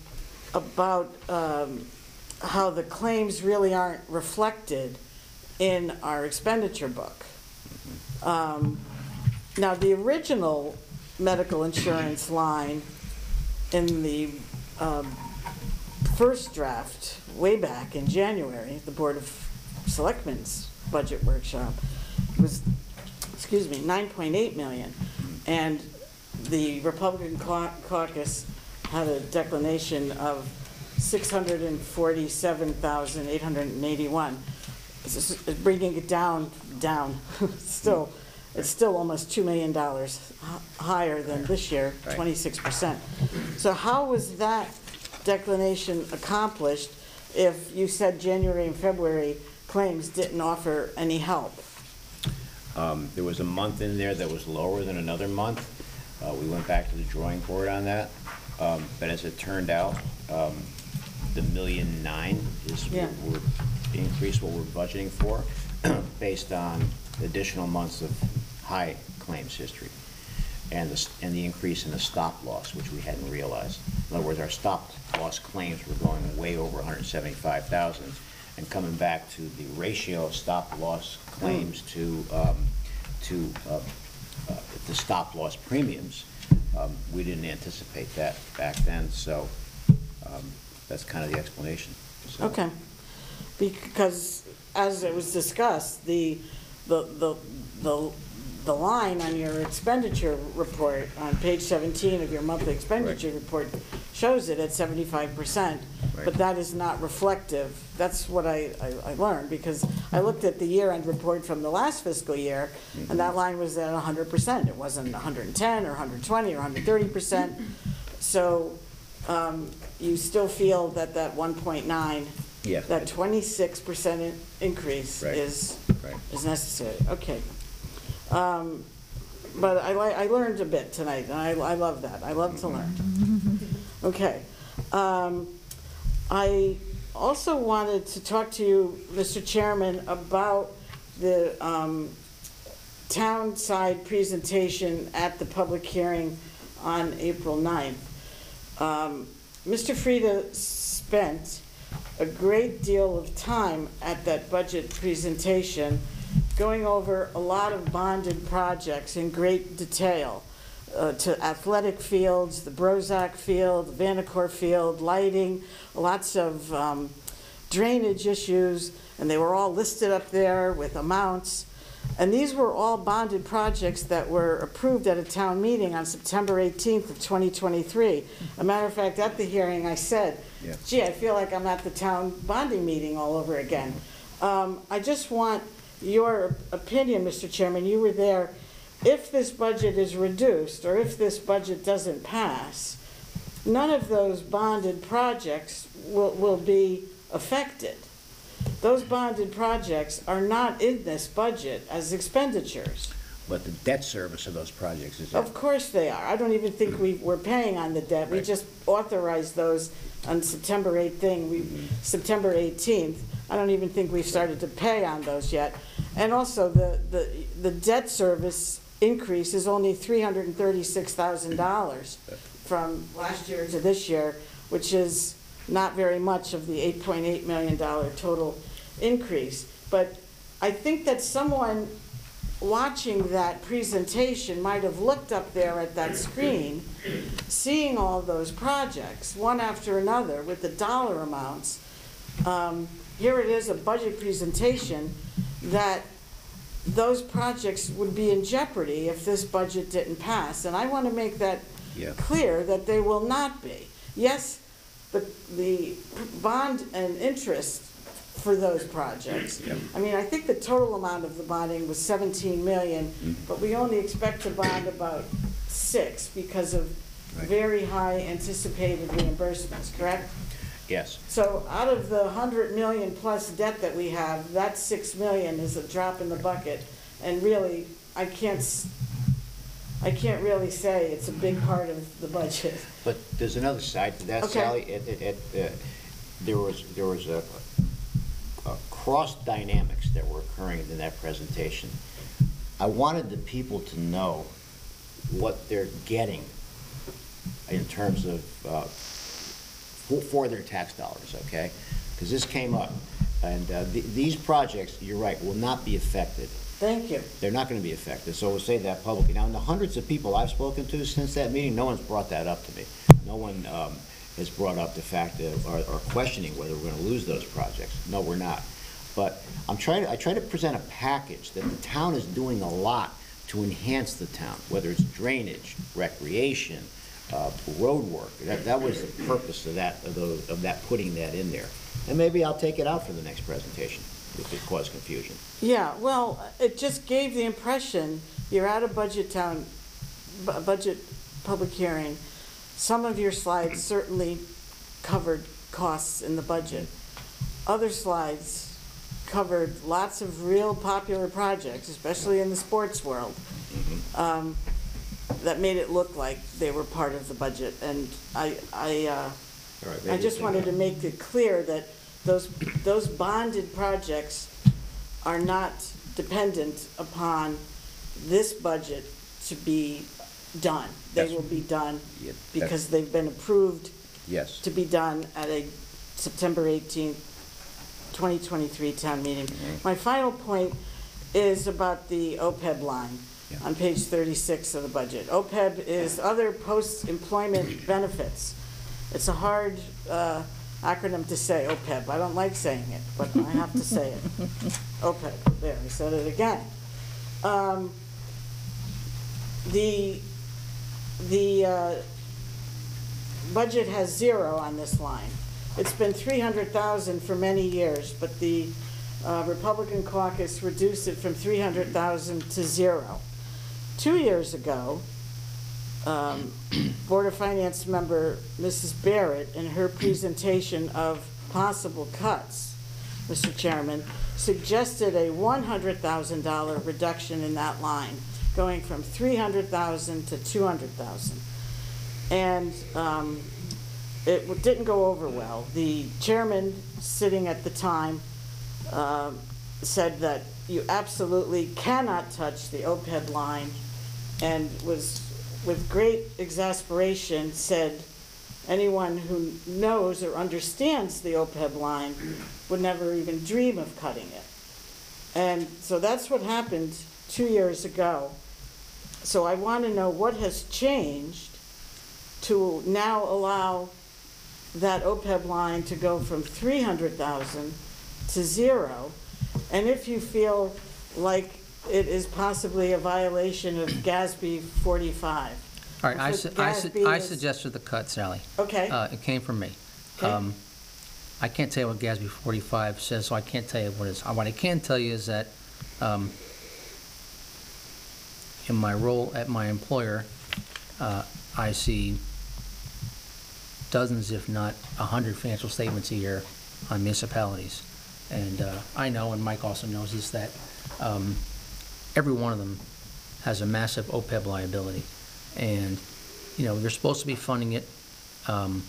about um, how the claims really aren't reflected in our expenditure book. Um, Now, the original medical insurance line in the um, first draft, way back in January, the Board of Selectmen's budget workshop, was, excuse me, 9.8 million. And the Republican caucus had a declination of 647,881. This Bringing it down, down, still, it's still almost $2 million h- higher than this year, Right. 26%. So how was that declination accomplished if you said January and February claims didn't offer any help? Um, There was a month in there that was lower than another month. Uh, We went back to the drawing board on that. Um, But as it turned out, um, the million nine is Yeah. we're, increase what we're budgeting for, based on additional months of high claims history, and the, and the increase in the stop loss, which we hadn't realized. In other words, our stop loss claims were going way over 175,000, and coming back to the ratio of stop loss claims to, um, to uh, uh, the stop loss premiums, um, we didn't anticipate that back then, so um, that's kind of the explanation. So- Okay. Because as it was discussed, the, the, the, the the line on your expenditure report on page 17 of your monthly expenditure report shows it at 75%, but Right. that is not reflective. That's what I, I- I learned, because I looked at the year-end report from the last fiscal year, and that line was at 100%. It wasn't 110 or 120 or 130%. So um, you still feel that that 1.9, Yeah. that 26% in- increase Right. is, Right. is necessary? Okay. Um, But I li, I learned a bit tonight, and I, I love that. I love to learn. Okay. Um, I also wanted to talk to you, Mr. Chairman, about the um, town side presentation at the public hearing on April 9th. Um, Mr. Freda spent a great deal of time at that budget presentation, going over a lot of bonded projects in great detail, uh, to athletic fields, the Brozac Field, the Vanacore Field, lighting, lots of um, drainage issues, and they were all listed up there with amounts. And these were all bonded projects that were approved at a town meeting on September 18th of 2023. A matter of fact, at the hearing, I said, Yeah. gee, I feel like I'm at the town bonding meeting all over again. Um, I just want your opinion, Mr. Chairman, you were there. If this budget is reduced, or if this budget doesn't pass, none of those bonded projects will, will be affected. Those bonded projects are not in this budget as expenditures. But the debt service of those projects is. Of course they are. I don't even think we, we're paying on the debt. We Right. just authorized those on September 8th thing, we, mm-hmm. September 18th. I don't even think we've started to pay on those yet. And also, the, the, the debt service increase is only $336,000 from last year to this year, which is not very much of the $8.8 million total increase. But I think that someone watching that presentation might have looked up there at that screen, seeing all those projects, one after another, with the dollar amounts. Um, Here it is, a budget presentation, that those projects would be in jeopardy if this budget didn't pass. And I want to make that Yeah. clear that they will not be. Yes, the, the bond and interest for those projects. I mean, I think the total amount of the bonding was 17 million, but we only expect to bond about six because of Right. very high anticipated reimbursements, correct? Yes. So out of the 100 million plus debt that we have, that 6 million is a drop in the bucket. And really, I can't, s- I can't really say it's a big part of the budget. But there's another side to that, Okay. Sally. It, it, it, uh, there was, there was a cross dynamics that were occurring in that presentation. I wanted the people to know what they're getting in terms of, uh, for, for their tax dollars, okay? Because this came up, and, uh, th- these projects, you're right, will not be affected Thank you. they're not gonna be affected, so we'll say that publicly. Now, in the hundreds of people I've spoken to since that meeting, no one's brought that up to me. No one, um, has brought up the fact of, or, or questioning whether we're gonna lose those projects. No, we're not. But I'm trying, to I try to present a package that the town is doing a lot to enhance the town, whether it's drainage, recreation, uh, road work. That, that was the purpose of that, of of that, putting that in there. And maybe I'll take it out for the next presentation, if it caused confusion. Yeah, well, it just gave the impression, you're at a budget town, bu- budget public hearing. Some of your slides certainly covered costs in the budget. Other slides covered lots of real popular projects, especially in the sports world, um, that made it look like they were part of the budget. And I, I, uh, All right, I maybe just wanted to make it clear that those, those bonded projects are not dependent upon this budget to be done. They That's- will be done that's- because they've been approved Yes. to be done at a September 18th, 2023 town meeting. My final point is about the OPEB line Yeah. on page 36 of the budget. OPEB is other post-employment benefits. It's a hard uh, acronym to say, OPEB. I don't like saying it, but I have to say it. OPEB, there, I said it again. Um, The, the uh, budget has zero on this line. It's been 300,000 for many years, but the uh, Republican caucus reduced it from 300,000 to zero. Two years ago, um, Board of Finance member Mrs. Barrett, in her presentation of possible cuts, Mr. Chairman, suggested a $100,000 reduction in that line, going from 300,000 to 200,000. And um, it didn't go over well. The chairman, sitting at the time, um, said that you absolutely cannot touch the OPEB line, and was, with great exasperation, said anyone who knows or understands the OPEB line would never even dream of cutting it. And so that's what happened two years ago. So I want to know what has changed to now allow that OPEB line to go from 300,000 to zero, and if you feel like it is possibly a violation of GASB 45. All right, I, So su- I su- GASB I is- suggested the cut, Sally. Okay, Uh, It came from me. Okay. Um, I can't tell you what GASB 45 says, so I can't tell you what it is. Uh, What I can tell you is that um, in my role at my employer, uh, I see dozens, if not a 100 financial statements a year on municipalities. And uh, I know, and Mike also knows this, that um, every one of them has a massive OPEB liability. And, you know, you're supposed to be funding it, um,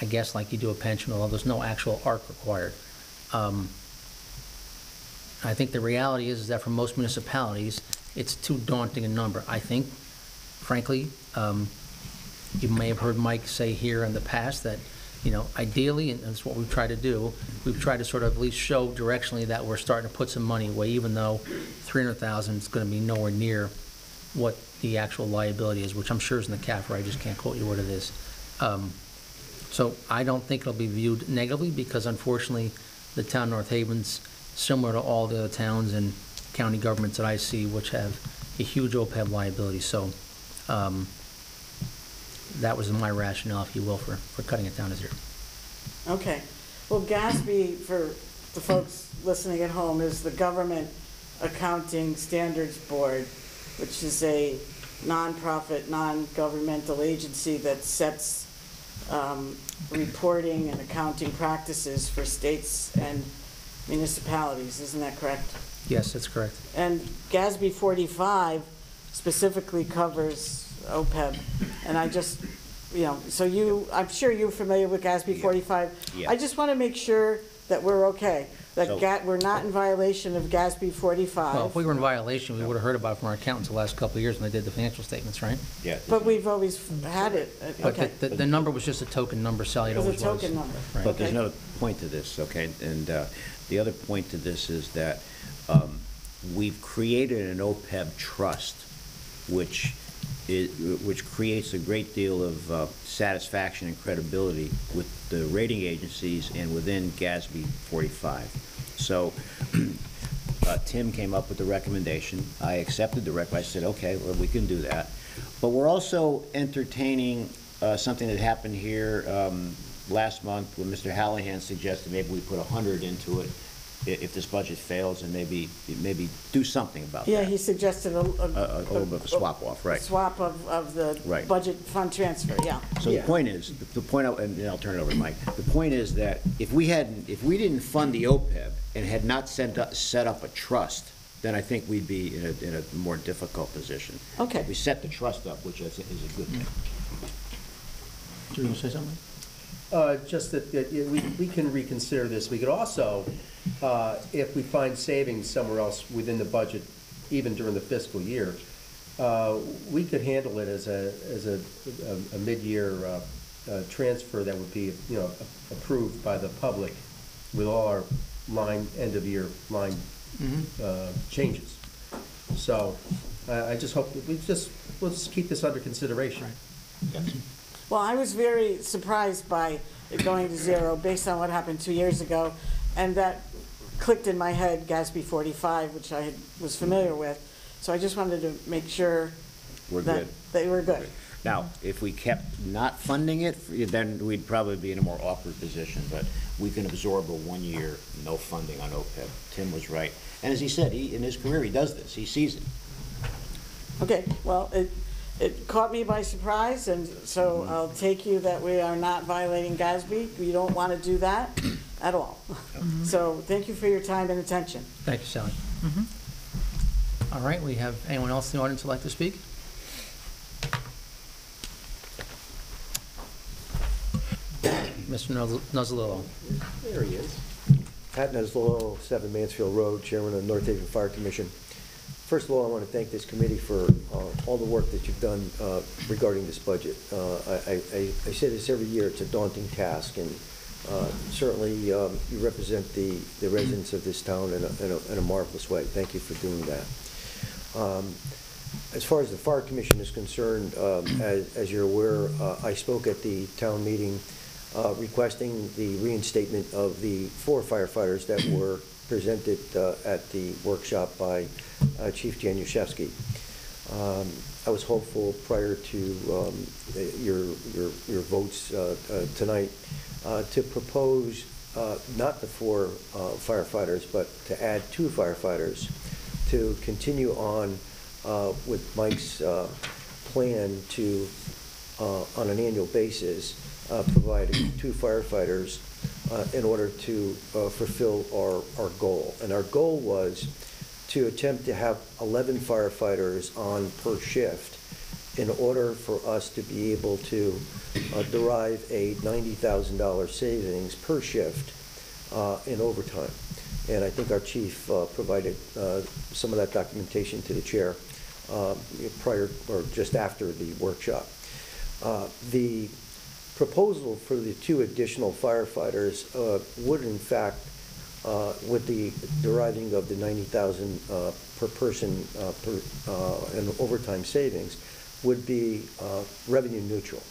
I guess like you do a pension, although there's no actual ARC required. Um, I think the reality is, is that for most municipalities, it's too daunting a number. I think, frankly, um, you may have heard Mike say here in the past that, you know, ideally, and that's what we've tried to do, we've tried to sort of at least show directionally that we're starting to put some money away, even though 300,000 is going to be nowhere near what the actual liability is, which I'm sure is in the CAFR, I just can't quote you what it is. Um, So I don't think it'll be viewed negatively, because unfortunately, the town of North Haven's similar to all the other towns and county governments that I see, which have a huge OPEB liability, so um, that was my rationale, if you will, for, for cutting it down to zero. okay. Well, GASB, for the folks listening at home, is the Government Accounting Standards Board, which is a nonprofit, non-governmental agency that sets um, reporting and accounting practices for states and municipalities, isn't that correct? Yes, that's correct. And GASB 45 specifically covers OPEB. And I just, you know, so you, I'm sure you're familiar with GASB 45. Yeah. I just want to make sure that we're okay, that So- GA, we're not in violation of GASB 45. Well, if we were in violation, we would have heard about it from our accountants the last couple of years when they did the financial statements, right? Yeah. But we've always had it, uh, But okay. the, the- the number was just a token number, Sally, it It was always a was. token number. Right. But there's Okay. another point to this, okay? And uh, the other point to this is that um, we've created an OPEB trust, which i which creates a great deal of uh, satisfaction and credibility with the rating agencies and within GASB 45. So uh, Tim came up with the recommendation. I accepted the rec, I said, okay, well, we can do that. But we're also entertaining uh, something that happened here um, last month when Mr. Hallahan suggested maybe we put 100 into it i- if this budget fails and maybe, maybe do something about that. Yeah, he suggested a. A- a little bit of a swap off, right. Swap of, of the Right. budget fund transfer, yeah. So the point is, the point, I- and then I'll turn it over to Mike. The point is that if we hadn't, if we didn't fund the OPEB and had not set up, set up a trust, then I think we'd be in a, in a more difficult position. Okay. We set the trust up, which is, is a good thing. Do you want to say something? Uh, Just that, that, yeah, we, we can reconsider this. We could also, uh, if we find savings somewhere else within the budget, even during the fiscal year, uh, we could handle it as a, as a, a- a mid-year uh, uh, transfer that would be, you know, approved by the public with all our line, end-of-year line uh, changes. So I, I just hope, that we just, let's keep this under consideration. Well, I was very surprised by it going to zero based on what happened two years ago. And that clicked in my head, GASB 45, which I had- was familiar with. So I just wanted to make sure We're that good. they were good. Now, if we kept not funding it, then we'd probably be in a more awkward position, but we can absorb a one-year no funding on OPEB. Tim was right. And as he said, he, in his career, he does this. He sees it. Okay, well, it, it caught me by surprise, and so mm-hmm. I'll take you that we are not violating GASB. We don't want to do that at all. Mm-hmm. So thank you for your time and attention. Thank you, Sally. Mm-hmm. All right, we have anyone else in the audience who'd like to speak? Mr. Nuzz- Nuzzolillo. There he is. Pat Nuzzolillo, 7 Mansfield Road, Chairman of the North Haven Fire Commission. First of all, I want to thank this committee for uh, all the work that you've done uh, regarding this budget. Uh, I I- I say this every year, it's a daunting task, and uh, certainly um, you represent the the residents of this town in a- in a in a marvelous way. Thank you for doing that. Um, As far as the Fire Commission is concerned, um, as as you're aware, uh, I spoke at the town meeting uh, requesting the reinstatement of the four firefighters that were presented uh, at the workshop by uh, Chief Januszewski. Um, I was hopeful prior to um, your your your votes uh, uh, tonight uh, to propose not the four firefighters, but to add two firefighters to continue on with Mike's plan to, on an annual basis, provide two firefighters uh, in order to uh, fulfill our, our goal. And our goal was to attempt to have 11 firefighters on per shift in order for us to be able to uh, derive a $90,000 savings per shift uh, in overtime. And I think our chief uh, provided uh, some of that documentation to the chair prior, or just after the workshop. The proposal for the two additional firefighters uh, would in fact, uh, with the deriving of the 90,000 uh, per person uh, per, uh, in overtime savings, would be uh, revenue neutral.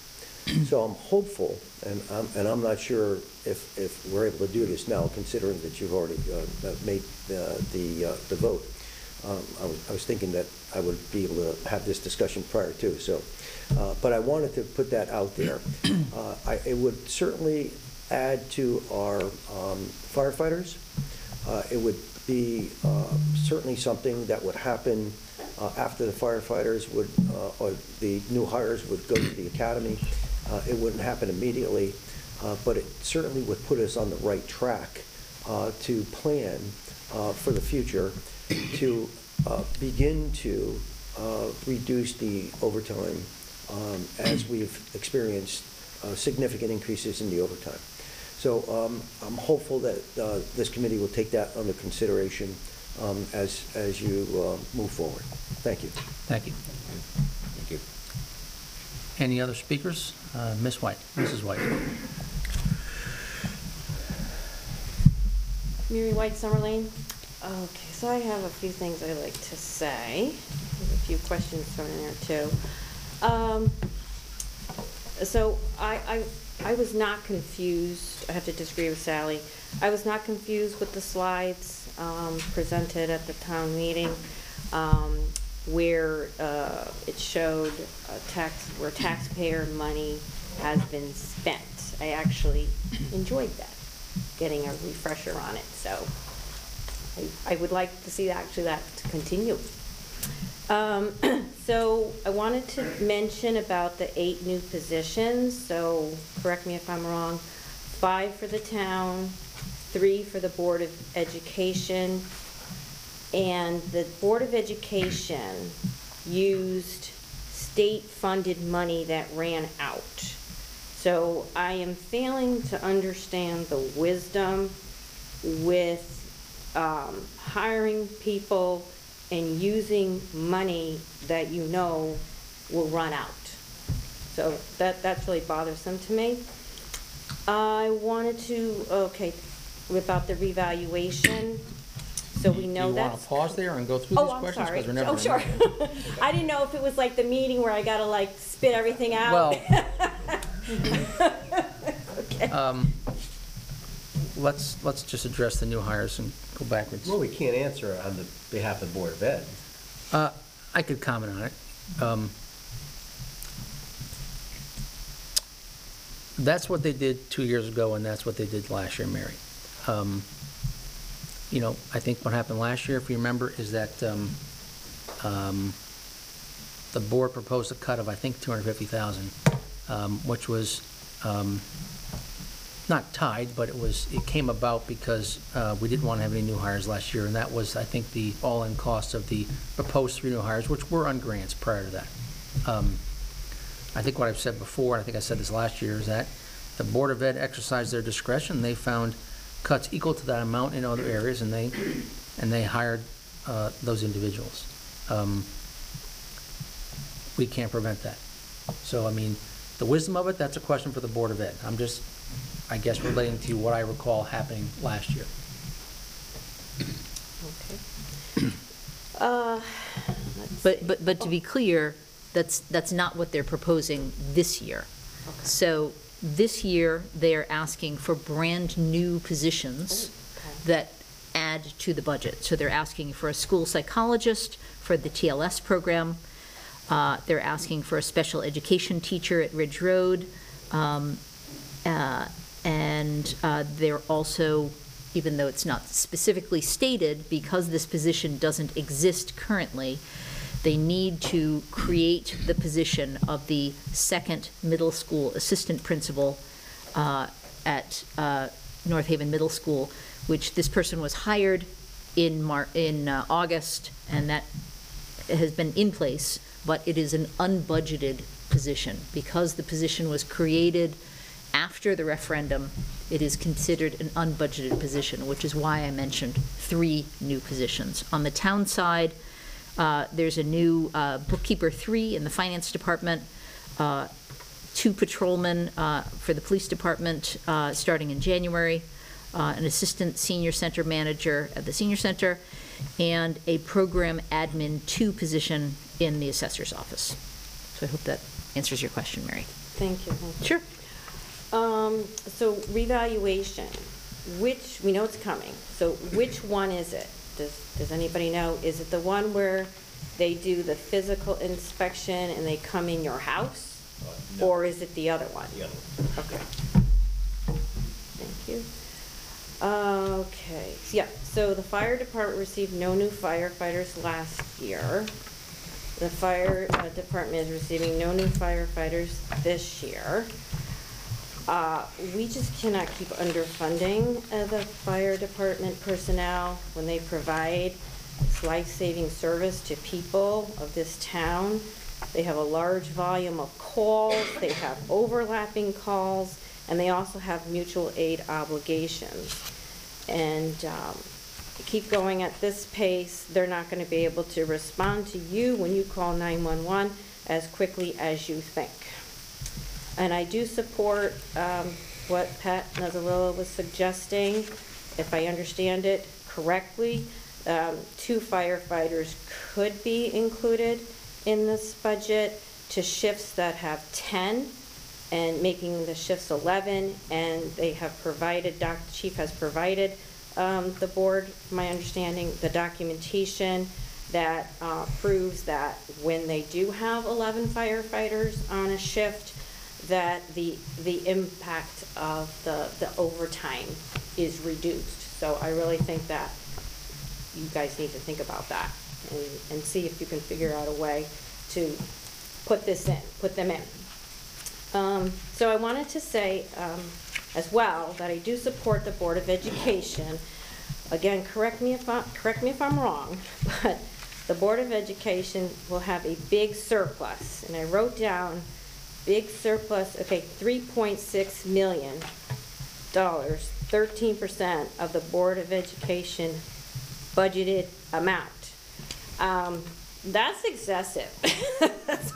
So I'm hopeful, and I'm, and I'm not sure if, if we're able to do this now, considering that you've already uh, made uh, the, uh, the vote. Um, I was, I was thinking that I would be able to have this discussion prior to, so, uh, but I wanted to put that out there. Uh, I, it would certainly add to our um, firefighters. Uh, It would be uh, certainly something that would happen uh, after the firefighters would, uh, or the new hires would go to the academy. Uh, It wouldn't happen immediately, uh, but it certainly would put us on the right track uh, to plan uh, for the future, to uh, begin to uh, reduce the overtime um, as we've experienced uh, significant increases in the overtime. So um, I'm hopeful that uh, this committee will take that under consideration um, as, as you uh, move forward. Thank you. Thank you. Thank you. Any other speakers? Uh, Ms. White, Mrs. White. Mary White, Summer Lane. Okay, so I have a few things I'd like to say. A few questions thrown in there too. Um, so I, I, I was not confused, I have to disagree with Sally. I was not confused with the slides, um, presented at the town meeting, um, where, uh, it showed a tax, where taxpayer money has been spent. I actually enjoyed that, getting a refresher on it, so I, I would like to see actually that to continue. Um, so I wanted to mention about the eight new positions, so correct me if I'm wrong. Five for the town, three for the Board of Education. And the Board of Education used state-funded money that ran out. So I am failing to understand the wisdom with um, hiring people and using money that you know will run out. So that, that's really bothersome to me. I wanted to, okay, about the revaluation, so we know Do you want to pause there and go through Oh, these I'm questions? sorry. we're never Oh, sure. gonna- I didn't know if it was like the meeting where I gotta like spit everything out. Well, um, let's, let's just address the new hires and go backwards. Well, we can't answer on the behalf of the Board of Ed. Uh, I could comment on it. Um, That's what they did two years ago, and that's what they did last year, Mary. Um, You know, I think what happened last year, if you remember, is that um, um, the board proposed a cut of, I think, 250,000, um, which was um, not tied, but it was, it came about because uh, we didn't want to have any new hires last year, and that was, I think, the all-in cost of the proposed three new hires, which were on grants prior to that. Um, I think what I've said before, and I think I said this last year, is that the Board of Ed exercised their discretion. They found cuts equal to that amount in other areas, and they, and they hired uh, those individuals. Um, We can't prevent that. So, I mean, the wisdom of it, that's a question for the Board of Ed. I'm just, I guess, relating to what I recall happening last year. Okay. Uh, But, but, but to be clear, that's, that's not what they're proposing this year. Okay. So this year, they're asking for brand-new positions Okay. that add to the budget. So they're asking for a school psychologist for the TLS program. Uh, They're asking for a special education teacher at Ridge Road. Um, uh, And uh, they're also, even though it's not specifically stated, because this position doesn't exist currently, they need to create the position of the second middle school assistant principal uh, at uh, North Haven Middle School, which this person was hired in Mar, in uh, August, and that has been in place, but it is an unbudgeted position. Because the position was created after the referendum, it is considered an unbudgeted position, which is why I mentioned three new positions. On the town side, uh, there's a new uh, bookkeeper three in the finance department, uh, two patrolmen uh, for the police department uh, starting in January, uh, an assistant senior center manager at the senior center, and a program admin two position in the assessor's office. So I hope that answers your question, Mary. Thank you. thank you. Sure. Um, so revaluation, which, we know it's coming, so which one is it? Does, does anybody know? Is it the one where they do the physical inspection and they come in your house? Or is it the other one? The other Okay. Thank you. Okay, yeah, so the fire department received no new firefighters last year. The fire uh, department is receiving no new firefighters this year. Uh, We just cannot keep underfunding uh, the fire department personnel when they provide this life-saving service to people of this town. They have a large volume of calls, they have overlapping calls, and they also have mutual aid obligations. And um, keep going at this pace, they're not going to be able to respond to you when you call 911 as quickly as you think. And I do support um, what Pat Nuzzolillo was suggesting, if I understand it correctly. um, Two firefighters could be included in this budget to shifts that have 10 and making the shifts 11. And they have provided. Chief has provided um, the board, my understanding, the documentation that uh, proves that when they do have 11 firefighters on a shift, that the, the impact of the, the overtime is reduced. So I really think that you guys need to think about that and, and see if you can figure out a way to put this in, put them in. Um, So I wanted to say um, as well that I do support the Board of Education. Again, correct me if I, correct me if I'm wrong, but the Board of Education will have a big surplus. And I wrote down, big surplus, okay, three point six million dollars, thirteen percent of the Board of Education budgeted amount. Um, That's excessive. That's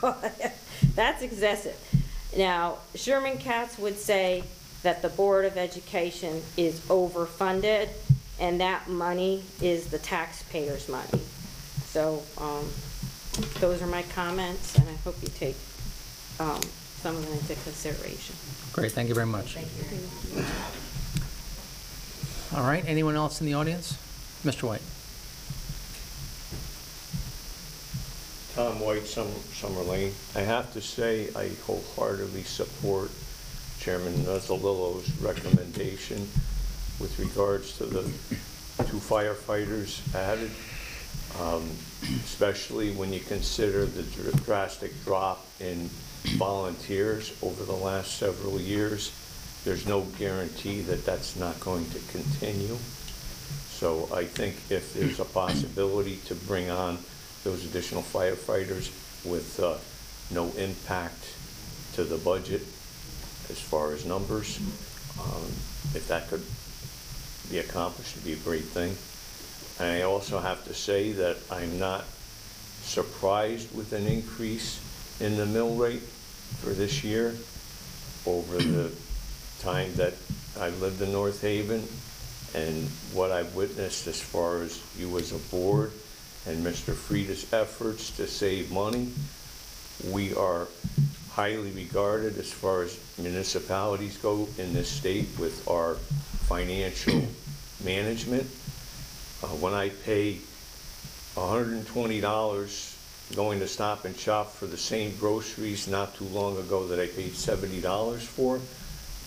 That's excessive. Now, Sherman Katz would say that the Board of Education is overfunded, and that money is the taxpayers' money. So, um, those are my comments, and I hope you take, um, some of them into consideration. Great, thank you very much. All right, anyone else in the audience? Mr. White? Tom White, Sum- Summer Lane. I have to say, I wholeheartedly support Chairman Nuzzolillo's recommendation with regards to the two firefighters added. um, especially when you consider the dr- drastic drop in volunteers over the last several years. There's no guarantee that that's not going to continue. So I think if there's a possibility to bring on those additional firefighters with uh, no impact to the budget as far as numbers, um, if that could be accomplished, it'd be a great thing. And I also have to say that I'm not surprised with an increase in the mill rate for this year over the time that I've lived in North Haven and what I've witnessed as far as you as a board and Mr. Freda's efforts to save money. We are highly regarded as far as municipalities go in this state with our financial management. Uh, When I pay $120 going to Stop and Shop for the same groceries not too long ago that I paid $70 for,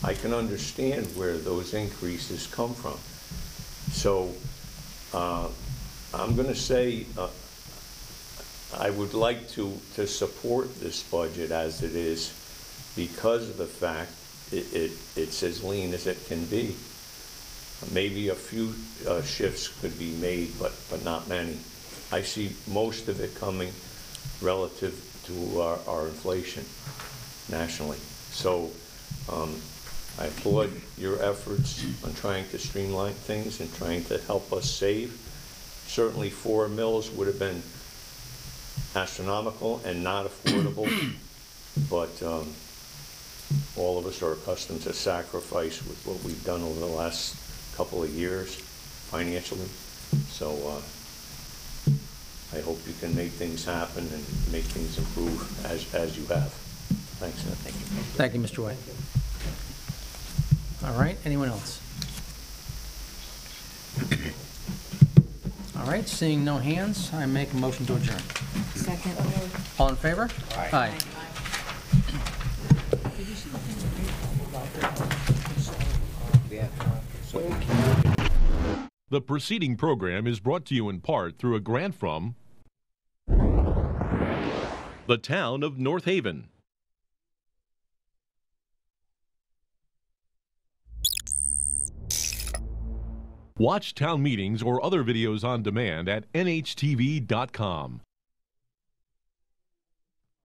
I can understand where those increases come from. So uh, I'm going to say, uh, I would like to, to support this budget as it is because of the fact it, it, it's as lean as it can be. Maybe a few uh, shifts could be made, but, but not many. I see most of it coming relative to our, our inflation nationally. So um, I applaud your efforts on trying to streamline things and trying to help us save. Certainly, four mills would have been astronomical and not affordable, but um, all of us are accustomed to sacrifice with what we've done over the last couple of years financially. So uh, I hope you can make things happen and make things improve as, as you have. Thanks, Ed. Thank you. Thank you, Mr. White. All right, anyone else? All right, seeing no hands, I make a motion to adjourn. Second. All in favor? Aye. The preceding program is brought to you in part through a grant from the town of North Haven. Watch town meetings or other videos on demand at nhtv.com.